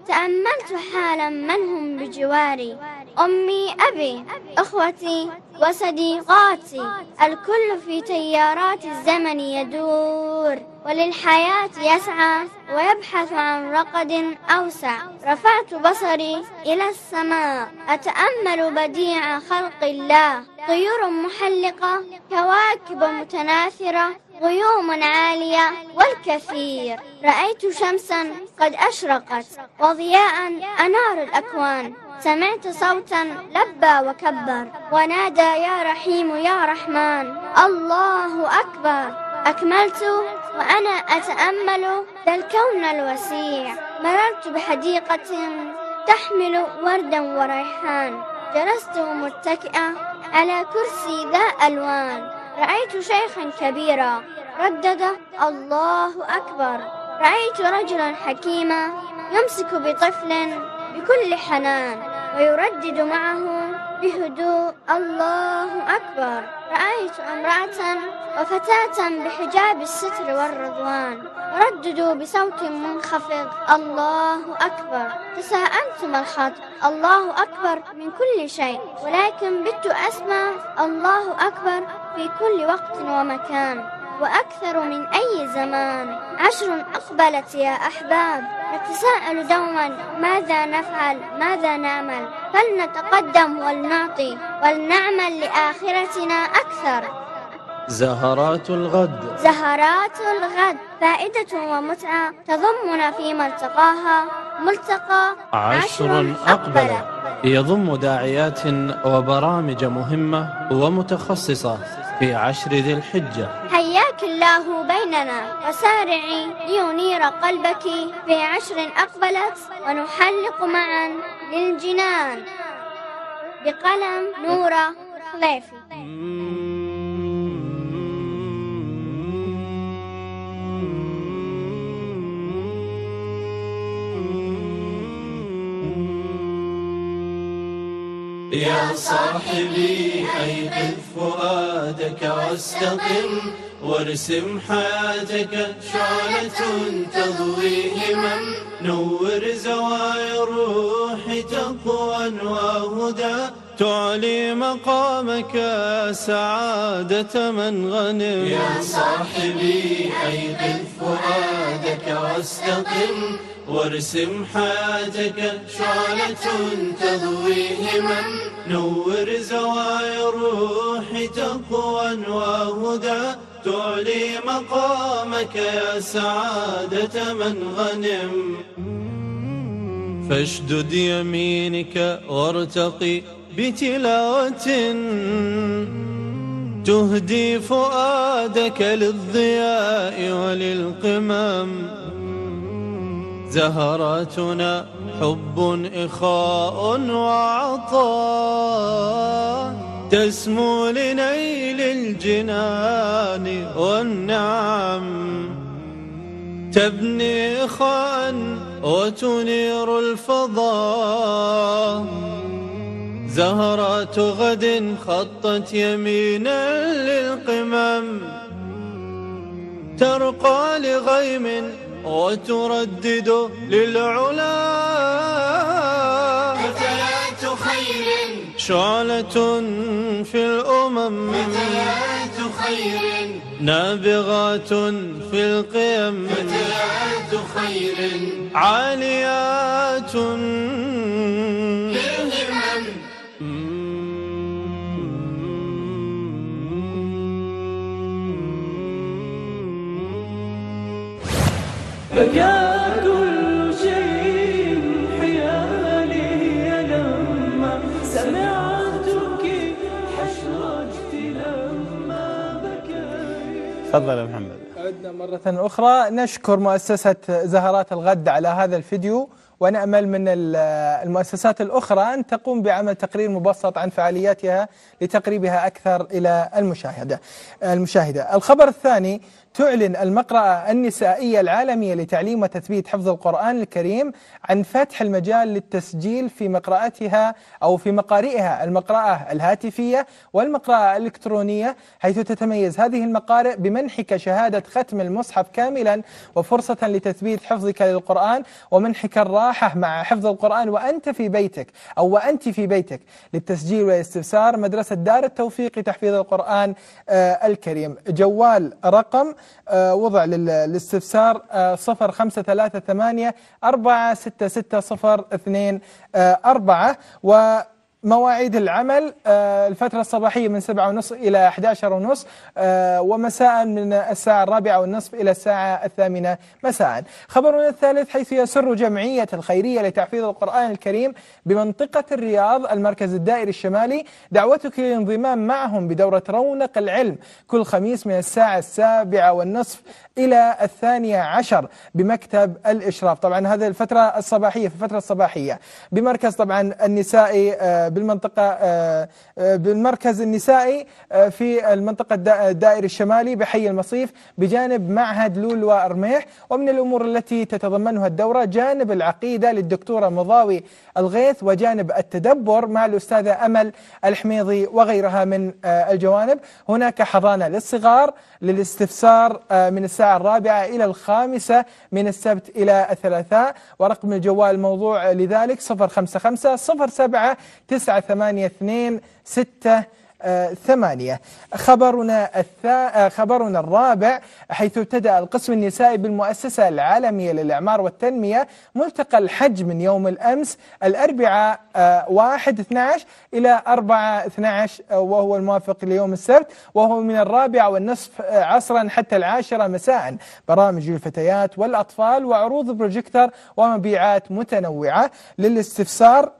تأملت حالا من هم بجواري. أمي أبي أخوتي وصديقاتي الكل في تيارات الزمن يدور وللحياة يسعى ويبحث عن رقد أوسع. رفعت بصري إلى السماء أتأمل بديع خلق الله. طيور محلقة كواكب متناثرة غيوم عالية والكثير. رأيت شمسا قد أشرقت وضياء أنار الأكوان. سمعت صوتا لبى وكبر. ونادى يا رحيم يا رحمن. الله أكبر. أكملت وأنا أتأمل. ذا الكون الوسيع. مررت بحديقة تحمل وردا وريحان. جلست متكئة على كرسي ذا ألوان. رأيت شيخا كبيرا. ردد. الله أكبر. رأيت رجلا حكيما يمسك بطفل بكل حنان ويردد معه بهدوء. الله أكبر. رأيت امرأة وفتاة بحجاب الستر والرضوان. رددوا بصوت منخفض. الله أكبر. تساءلت ما الخطب الله أكبر من كل شيء. ولكن بت أسمع الله أكبر في كل وقت ومكان. وأكثر من أي زمان. عشر أقبلت يا أحباب. نتساءل دوما ماذا نفعل؟ ماذا نعمل؟ فلنتقدم ولنعطي ولنعمل لآخرتنا أكثر. زهرات الغد. زهرات الغد. فائدة ومتعة تضمنا في ملتقاها ملتقى عشر أقبل يضم داعيات وبرامج مهمة ومتخصصة. في عشر ذي الحجة. حياك الله بيننا وسارعي لينير قلبك في عشر أقبلت ونحلق معا للجنان. بقلم نورة خليفي يا صاحبي أيقظ فؤادك واستقم. وارسم حياتك شعلة تضوي همم نور زوايا الروح تقوى وهدى. تعلي مقامك سعادة من غنم. يا صاحبي أيقظ فؤادك واستقم. وارسم حياتك شعلة تضوي همم نور زوايا الروح تقوى وهدى. تعلي مقامك يا سعادة من غنم. فاشدد يمينك وارتقي بتلاوة. تهدي فؤادك للضياء وللقمم. زهراتنا حب إخاء وعطاء. تسمو لنيل الجنان والنعم. تبني إخاء وتنير الفضاء زهرات غد خطت يمينا للقمم. ترقى لغيم وتردد للعلا. شعلة في الأمم. فتيات خير. نابغات في القيم. فتيات خير. عاليات. بالهمم تفضل يا محمد. عدنا مرة أخرى. نشكر مؤسسة زهرات الغد على هذا الفيديو ونأمل من ال- المؤسسات الأخرى أن تقوم بعمل تقرير مبسط عن فعالياتها لتقريبها أكثر إلى المشاهدة المشاهدة. الخبر الثاني تعلن المقرأة النسائية العالمية لتعليم وتثبيت حفظ القرآن الكريم عن فتح المجال للتسجيل في مقرأتها أو في مقارئها المقرأة الهاتفية والمقرأة الإلكترونية حيث تتميز هذه المقارئ بمنحك شهادة ختم المصحف كاملا وفرصة لتثبيت حفظك للقرآن ومنحك الراحة مع حفظ القرآن وأنت في بيتك أو وأنت في بيتك للتسجيل والاستفسار مدرسة دار التوفيق لتحفيظ القرآن آه، الكريم. جوال رقم آه، وضع للاستفسار آه، أربعة ستة ستة صفر اثنين آه، أربعة. و مواعيد العمل آه، الفترة الصباحية من سبعة ونصف إلى 11 ونصف آه، ومساء من الساعة الرابعة والنصف إلى الساعة الثامنة مساء. خبرنا الثالث حيث يسر جمعية الخيرية لتحفيظ القرآن الكريم بمنطقة الرياض المركز الدائري الشمالي. دعوتك للانضمام معهم بدورة رونق العلم كل خميس من الساعة السابعة والنصف إلى الثانية عشر بمكتب الإشراف. طبعا هذه الفترة الصباحية في الفترة الصباحية بمركز طبعا النسائي آه، بالمنطقة آه، آه، بالمركز النسائي آه، في المنطقة الدا- الدائري الشمالي بحي المصيف بجانب معهد لولو أرميح. ومن الأمور التي تتضمنها الدورة جانب العقيدة للدكتورة مضاوي الغيث وجانب التدبر مع الأستاذة أمل الحميضي وغيرها من الجوانب. هناك حضانة للصغار للاستفسار من الساعة الرابعة إلى الخامسة من السبت إلى الثلاثاء. ورقم الجوال الموضوع لذلك 055 07 982 6 آه، ثمانية. خبرنا الثا... آه، خبرنا الرابع حيث ابتدأ القسم النسائي بالمؤسسة العالمية للإعمار والتنمية ملتقى الحج من يوم الأمس الأربعاء آه، واحد 12 إلى 4 12 آه، وهو الموافق ليوم السبت وهو من الرابعة والنصف آه، عصرا حتى العاشرة مساء. برامج للفتيات والأطفال وعروض بروجيكتر ومبيعات متنوعة. للاستفسار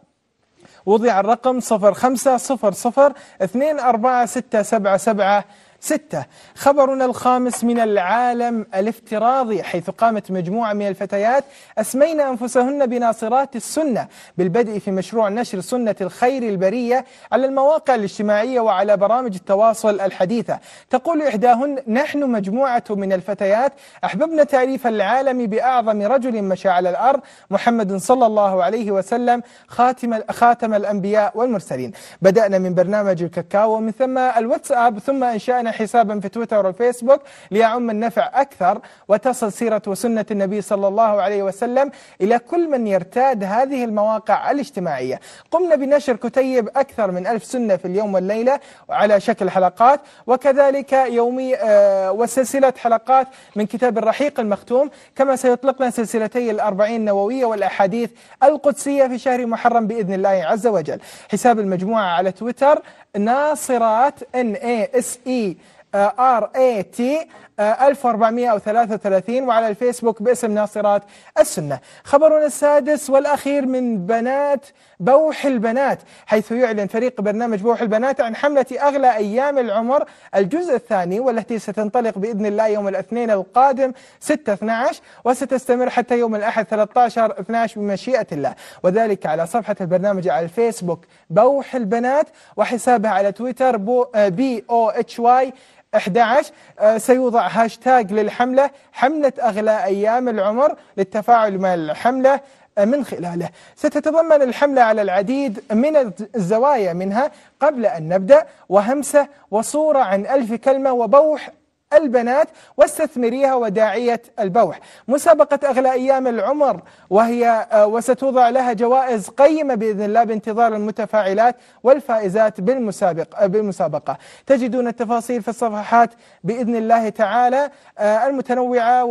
وضع الرقم 0500 24677 ستة. خبرنا الخامس من العالم الافتراضي. حيث قامت مجموعة من الفتيات أسمين أنفسهن بناصرات السنة بالبدء في مشروع نشر سنة الخير البرية على المواقع الاجتماعية وعلى برامج التواصل الحديثة. تقول إحداهن نحن مجموعة من الفتيات أحببنا تعريف العالم بأعظم رجل مشى على الأرض محمد صلى الله عليه وسلم خاتم خاتم الأنبياء والمرسلين. بدأنا من برنامج الكاكاو ومن ثم الواتساب ثم أنشأنا حسابا في تويتر والفيسبوك ليعم النفع أكثر وتصل سيرة وسنة النبي صلى الله عليه وسلم إلى كل من يرتاد هذه المواقع الاجتماعية. قمنا بنشر كتيب أكثر من ألف سنة في اليوم والليلة على شكل حلقات وكذلك يومي آه، وسلسلة حلقات من كتاب الرحيق المختوم كما سيطلقنا سلسلتي الأربعين النووية والأحاديث القدسية في شهر محرم بإذن الله عز وجل. حساب المجموعة على تويتر ناصرات N A S E R A T 1433 وعلى الفيسبوك باسم ناصرات السنة. خبرنا السادس والأخير من بنات بوح البنات حيث يعلن فريق برنامج بوح البنات عن حملة أغلى أيام العمر. الجزء الثاني والتي ستنطلق بإذن الله يوم الاثنين القادم 6 12 وستستمر حتى يوم الأحد 13 12 بمشيئة الله. وذلك على صفحة البرنامج على الفيسبوك بوح البنات وحسابها على تويتر بو بي أو اتش واي 11 آه، سيوضع هاشتاج للحملة حملة أغلى أيام العمر للتفاعل مع الحملة آه، من خلاله. ستتضمن الحملة على العديد من الزوايا منها قبل أن نبدأ وهمسة وصورة عن ألف كلمة وبوح البنات واستثمريها وداعية البوح. مسابقة أغلى أيام العمر وهي آه، وستوضع لها جوائز قيمة بإذن الله بانتظار المتفاعلات والفائزات بالمسابق آه، بالمسابقة. تجدون التفاصيل في الصفحات بإذن الله تعالى آه، المتنوعة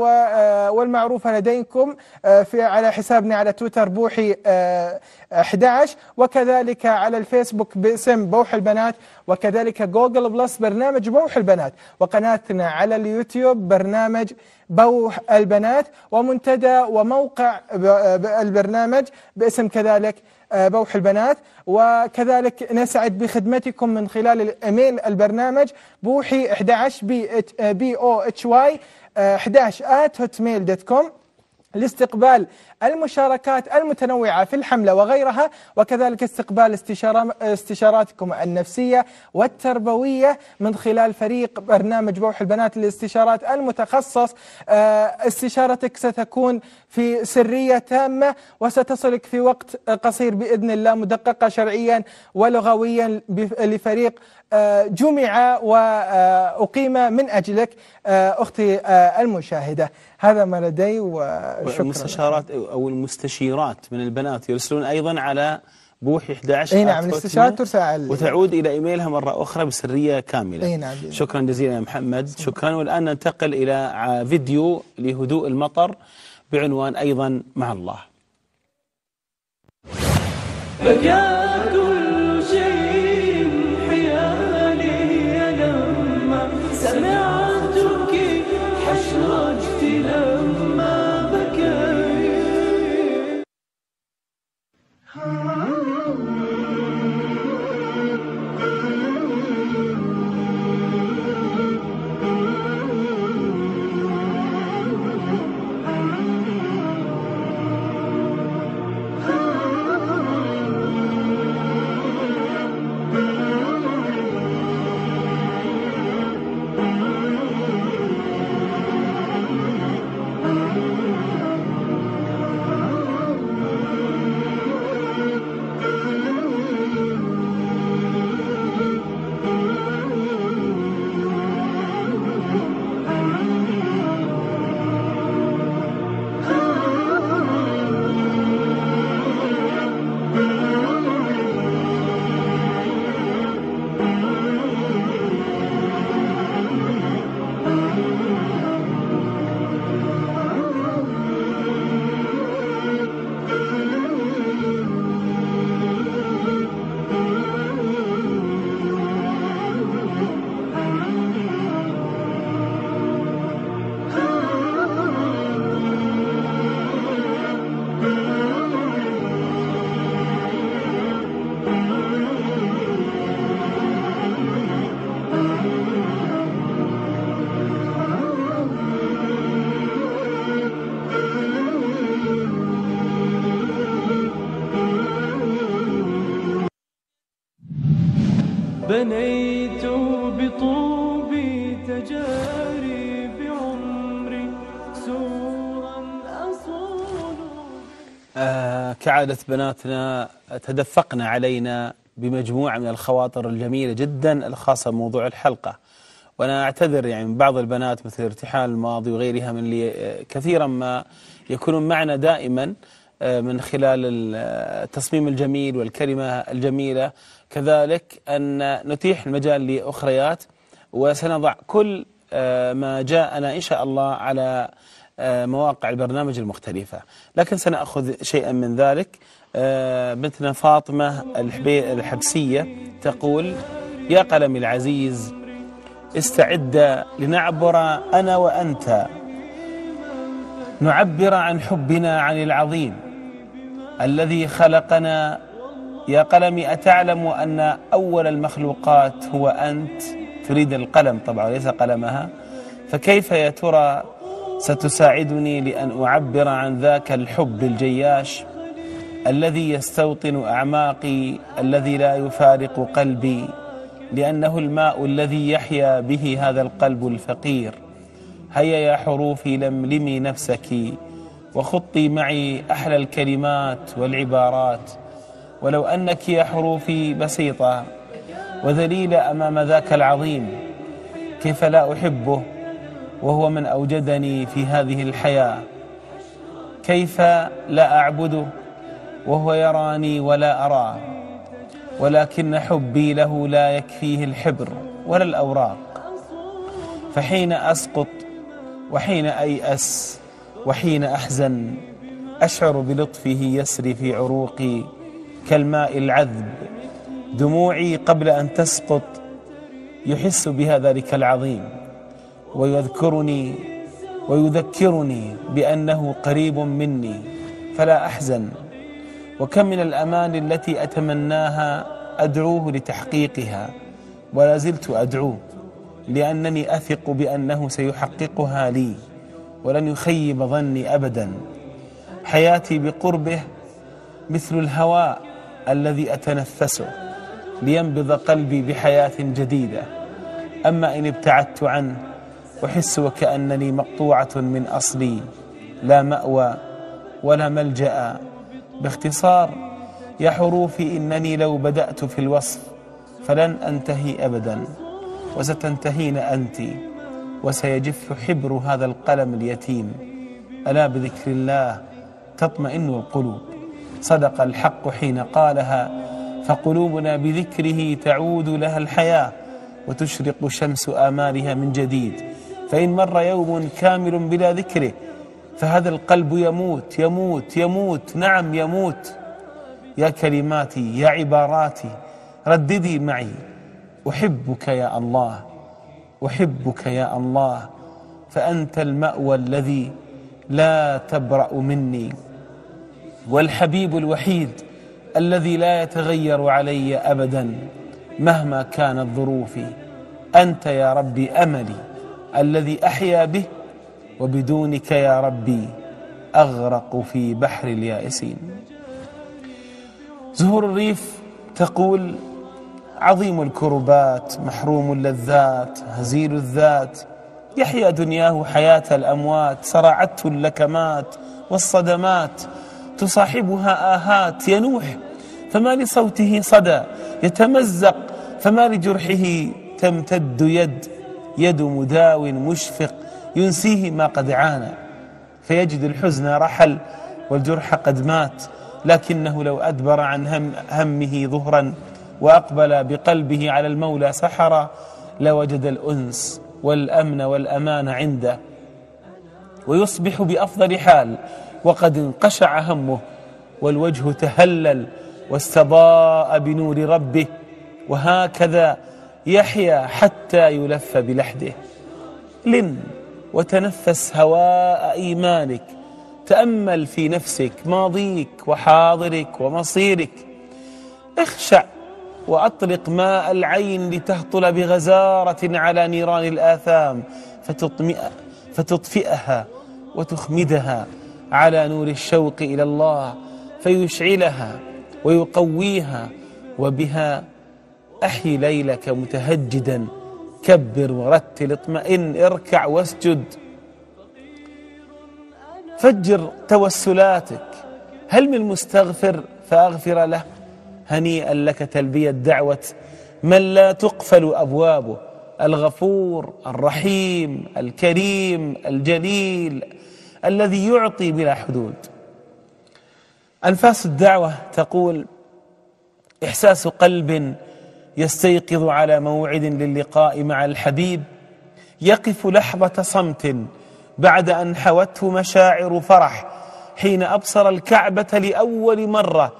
والمعروفة لديكم في على حسابنا على تويتر بوحي آه، 11 وكذلك على الفيسبوك باسم بوح البنات وكذلك جوجل بلس برنامج بوح البنات. وقناتنا على اليوتيوب برنامج بوح البنات ومنتدى وموقع البرنامج باسم كذلك آه، بوح البنات. وكذلك نسعد بخدمتكم من خلال الإيميل البرنامج بوحي 11 بي بي أو إتش واي 11 at hotmail.com لاستقبال المشاركات المتنوعة في الحملة وغيرها وكذلك استقبال استشاراتكم النفسية والتربوية من خلال فريق برنامج بوح البنات للاستشارات المتخصص. آه، استشارتك ستكون في سرية تامة وستصلك في وقت قصير بإذن الله مدققة شرعيا ولغويا لفريق آه، جمع وأقيم من أجلك آه، أختي آه، المشاهدة. هذا ما لدي وشكرا. المستشارات أو المستشيرات من البنات يرسلون أيضا على بوحي 11 إي نعم الاستشارات ترسل. على وتعود إلى إيميلها مرة أخرى بسرية كاملة. إي نعم بإذن شكرا جزيلا يا محمد. شكرا. والآن ننتقل إلى ع- فيديو لهدوء المطر بعنوان أيضا مع الله. ثنيت بطوب تجاري بعمري سورا أصول. آه كعادة بناتنا تدفقنا علينا بمجموعة من الخواطر الجميلة جدا الخاصة بموضوع الحلقة. وأنا أعتذر يعني من بعض البنات مثل ارتحال الماضي وغيرها من اللي آه، كثيرا ما يكونون معنا دائما آه، من خلال ال- آه، التصميم الجميل والكلمة الجميلة. كذلك أن نتيح المجال لأخريات وسنضع كل آه، ما جاءنا إن شاء الله على آه، مواقع البرنامج المختلفة. لكن سنأخذ شيئا من ذلك. آه، بنتنا فاطمة الحبي- الحبسية تقول يا قلمي العزيز استعد لنعبر أنا وأنت. نعبر عن حبنا عن العظيم الذي خلقنا يا قلمي أتعلم أن أول المخلوقات هو أنت؟ تريد القلم طبعا وليس قلمها. فكيف يا ترى ستساعدني لأن أعبر عن ذاك الحب الجياش الذي يستوطن أعماقي الذي لا يفارق قلبي لأنه الماء الذي يحيا به هذا القلب الفقير؟ هيا يا حروفي لملمي نفسك وخطي معي أحلى الكلمات والعبارات. ولو أنك يا حروفي بسيطة وذليلة أمام ذاك العظيم كيف لا أحبه؟ وهو من أوجدني في هذه الحياة. كيف لا أعبده؟ وهو يراني ولا أراه ولكن حبي له لا يكفيه الحبر ولا الأوراق. فحين أسقط وحين أيأس وحين أحزن أشعر بلطفه يسري في عروقي. كالماء العذب. دموعي قبل أن تسقط يحس بها ذلك العظيم ويذكرني ويذكرني بأنه قريب مني فلا أحزن. وكم من الأمان التي أتمناها أدعوه لتحقيقها ولا زلت أدعوه لأنني أثق بأنه سيحققها لي ولن يخيب ظني أبدا. حياتي بقربه مثل الهواء الذي أتنفسه لينبض قلبي بحياة جديدة. أما إن ابتعدت عنه أحس وكأنني مقطوعة من أصلي لا مأوى ولا ملجأ. باختصار يا حروفي إنني لو بدأت في الوصف فلن أنتهي أبدا وستنتهين أنت وسيجف حبر هذا القلم اليتيم. ألا بذكر الله تطمئن القلوب. صدق الحق حين قالها فقلوبنا بذكره تعود لها الحياة وتشرق شمس آمالها من جديد. فإن مر يوم كامل بلا ذكره فهذا القلب يموت يموت يموت نعم يموت. يا كلماتي يا عباراتي رددي معي. أحبك يا الله أحبك يا الله فأنت المأوى الذي لا تبرأ مني. والحبيب الوحيد الذي لا يتغير علي أبدا مهما كانت ظروفي أنت يا ربي أملي الذي أحيا به وبدونك يا ربي أغرق في بحر اليائسين. زهور الريف تقول عظيم الكربات محروم اللذات هزيل الذات يحيا دنياه حياة الأموات صرعته اللكمات والصدمات. تصاحبها آهات ينوح فما لصوته صدى يتمزق فما لجرحه تمتد يد يد مداو مشفق ينسيه ما قد عانى فيجد الحزن رحل والجرح قد مات لكنه لو أدبر عن هم همه ظهرا وأقبل بقلبه على المولى سحرا لوجد الأنس والأمن والأمان عنده ويصبح بأفضل حال وقد انقشع همه والوجه تهلل واستضاء بنور ربه وهكذا يحيا حتى يلف بلحده. لن وتنفس هواء إيمانك تأمل في نفسك ماضيك وحاضرك ومصيرك. اخشع وأطلق ماء العين لتهطل بغزارة على نيران الآثام فتطمئ فتطفئها وتخمدها. على نور الشوق إلى الله فيشعلها ويقويها وبها أحي ليلك متهجدا. كبر ورتل اطمئن اركع واسجد. فجر توسلاتك. هل من مستغفر؟ فأغفر له. هنيئا لك تلبية دعوة من لا تقفل أبوابه؟ الغفور الرحيم الكريم الجليل. الذي يعطي بلا حدود. أنفاس الدعوة تقول إحساس قلب يستيقظ على موعد للقاء مع الحبيب يقف لحظة صمت بعد أن حوته مشاعر فرح حين أبصر الكعبة لأول مرة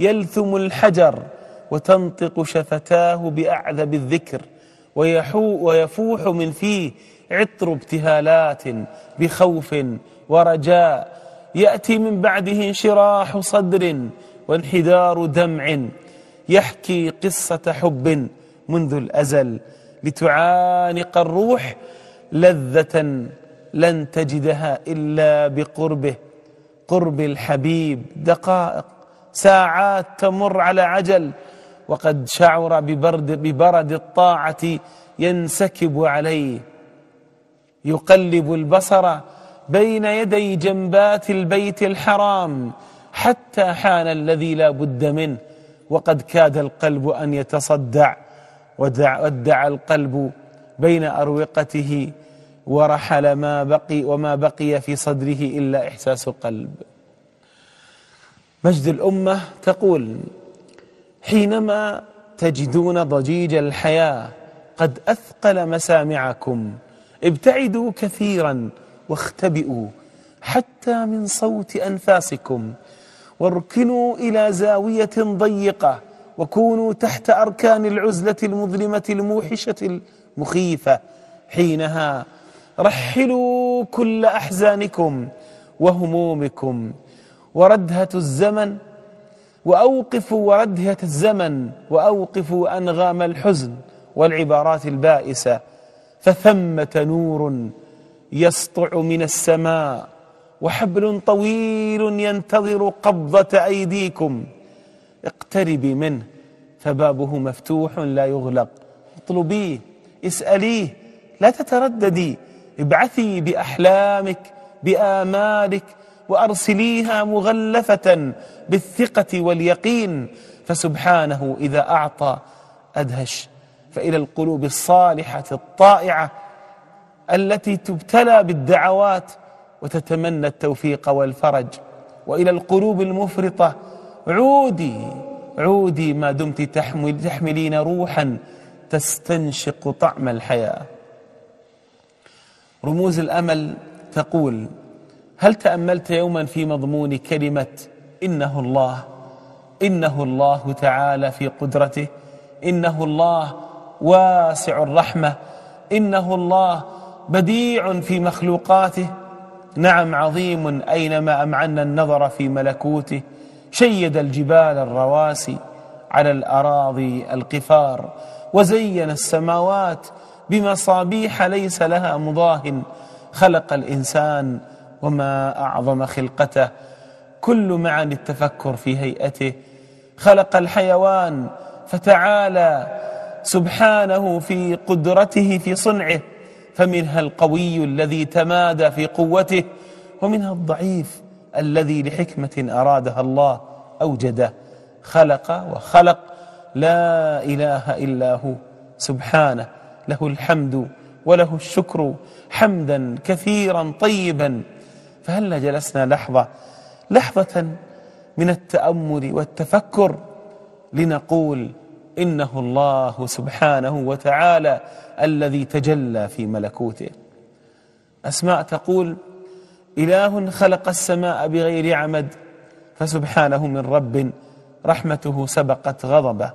يلثم الحجر وتنطق شفتاه بأعذب الذكر ويحو ويفوح من فيه عطر ابتهالات بخوف ورجاء. يأتي من بعده انشراح صدر وانحدار دمع يحكي قصة حب منذ الأزل. لتعانق الروح لذة لن تجدها إلا بقربه. قرب الحبيب دقائق ساعات تمر على عجل. وقد شعر ببرد, ببرد الطاعة ينسكب عليه. يقلب البصر بين يدي جنبات البيت الحرام حتى حان الذي لا بد منه وقد كاد القلب أن يتصدع ودع, القلب بين أروقته ورحل ما بقي وما بقي في صدره إلا إحساس قلب مجد الأمة تقول حينما تجدون ضجيج الحياة قد أثقل مسامعكم ابتعدوا كثيرا واختبئوا حتى من صوت أنفاسكم واركنوا إلى زاوية ضيقة وكونوا تحت أركان العزلة المظلمة الموحشة المخيفة. حينها رحلوا كل أحزانكم وهمومكم وردهة الزمن وأوقفوا وردهة الزمن وأوقفوا أنغام الحزن والعبارات البائسة. فثمة نور يسطع من السماء وحبل طويل ينتظر قبضة أيديكم. اقتربي منه فبابه مفتوح لا يغلق. اطلبيه اسأليه لا تترددي. ابعثي بأحلامك بآمالك وأرسليها مغلفة بالثقة واليقين. فسبحانه إذا أعطى أدهش. فإلى القلوب الصالحة الطائعة التي تبتلى بالدعوات وتتمنى التوفيق والفرج. وإلى القلوب المفرطة عودي عودي ما دمت تحمل تحملين روحا تستنشق طعم الحياة. رموز الأمل تقول هل تأملت يوما في مضمون كلمة إنه الله؟ إنه الله تعالى في قدرته. إنه الله واسع الرحمة. إنه الله بديع في مخلوقاته. نعم عظيم أينما أمعنا النظر في ملكوته. شيد الجبال الرواسي على الأراضي القفار وزين السماوات بمصابيح ليس لها مضاه. خلق الإنسان وما أعظم خلقته. كل معاني التفكر في هيئته. خلق الحيوان فتعالى سبحانه في قدرته في صنعه. فمنها القوي الذي تمادى في قوته ومنها الضعيف الذي لحكمة أرادها الله أوجده. خلق وخلق لا إله إلا هو. سبحانه له الحمد وله الشكر حمدا كثيرا طيبا. فهل جلسنا لحظة لحظة من التأمل والتفكر لنقول إنه الله سبحانه وتعالى الذي تجلى في ملكوته. أسماء تقول إله خلق السماء بغير عمد فسبحانه من رب رحمته سبقت غضبه.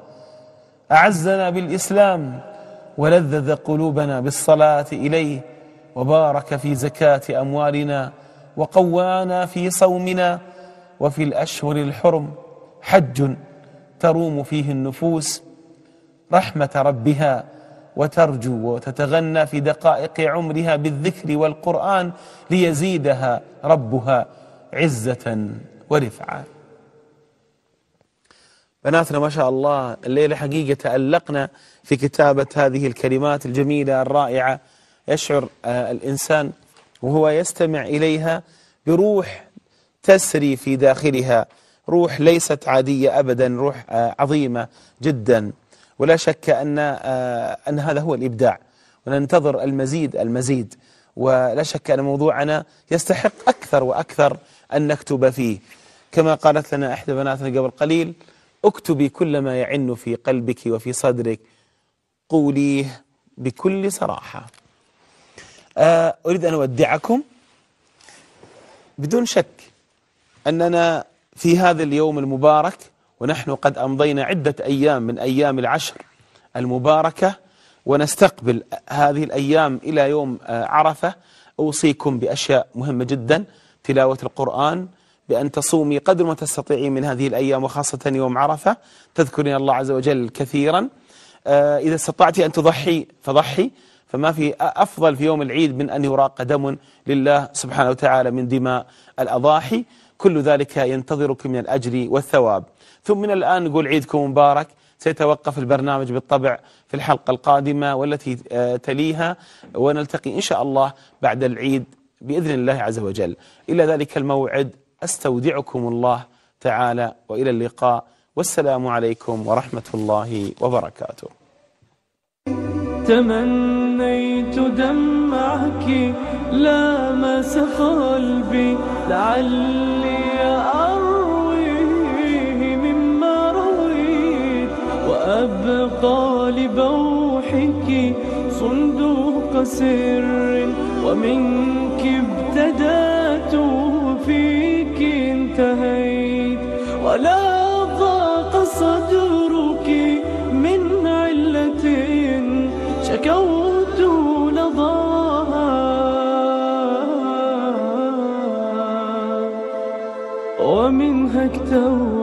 أعزنا بالإسلام ولذذ قلوبنا بالصلاة إليه وبارك في زكاة أموالنا وقوانا في صومنا وفي الأشهر الحرم حج تروم فيه النفوس رحمة ربها وترجو وتتغنى في دقائق عمرها بالذكر والقرآن ليزيدها ربها عزة ورفعة. بناتنا ما شاء الله الليلة حقيقة تألقنا في كتابة هذه الكلمات الجميلة الرائعة. يشعر آه، الإنسان وهو يستمع إليها بروح تسري في داخلها روح ليست عادية أبدا روح آه، عظيمة جدا. ولا شك أن آه، أن هذا هو الإبداع. وننتظر المزيد المزيد. ولا شك أن موضوعنا يستحق أكثر وأكثر أن نكتب فيه. كما قالت لنا إحدى بناتنا قبل قليل اكتبي كل ما يعن في قلبك وفي صدرك. قوليه بكل صراحة. آه، أريد أن أودعكم. بدون شك أننا في هذا اليوم المبارك ونحن قد أمضينا عدة أيام من أيام العشر المباركة ونستقبل هذه الأيام إلى يوم عرفة. أوصيكم بأشياء مهمة جدا تلاوة القرآن بأن تصومي قدر ما تستطيعين من هذه الأيام وخاصة يوم عرفة. تذكرين الله عز وجل كثيرا. آه، إذا استطعت أن تضحي فضحي. فما في أفضل في يوم العيد من أن يراق دم لله سبحانه وتعالى من دماء الأضاحي. كل ذلك ينتظرك من الأجر والثواب. ثم من الآن نقول عيدكم مبارك. سيتوقف البرنامج بالطبع في الحلقة القادمة والتي آه، تليها ونلتقي إن شاء الله بعد العيد بإذن الله عز وجل. إلى ذلك الموعد أستودعكم الله تعالى وإلى اللقاء. والسلام عليكم ورحمة الله وبركاته. تمنيت دمعك لامس قلبي لعلي أرويه وأبقى لبوحك صندوق سر ومنك ابتدأت وفيك انتهيت ولا ضاق صدرك من علة شكوت لظاها ومنها اكتواني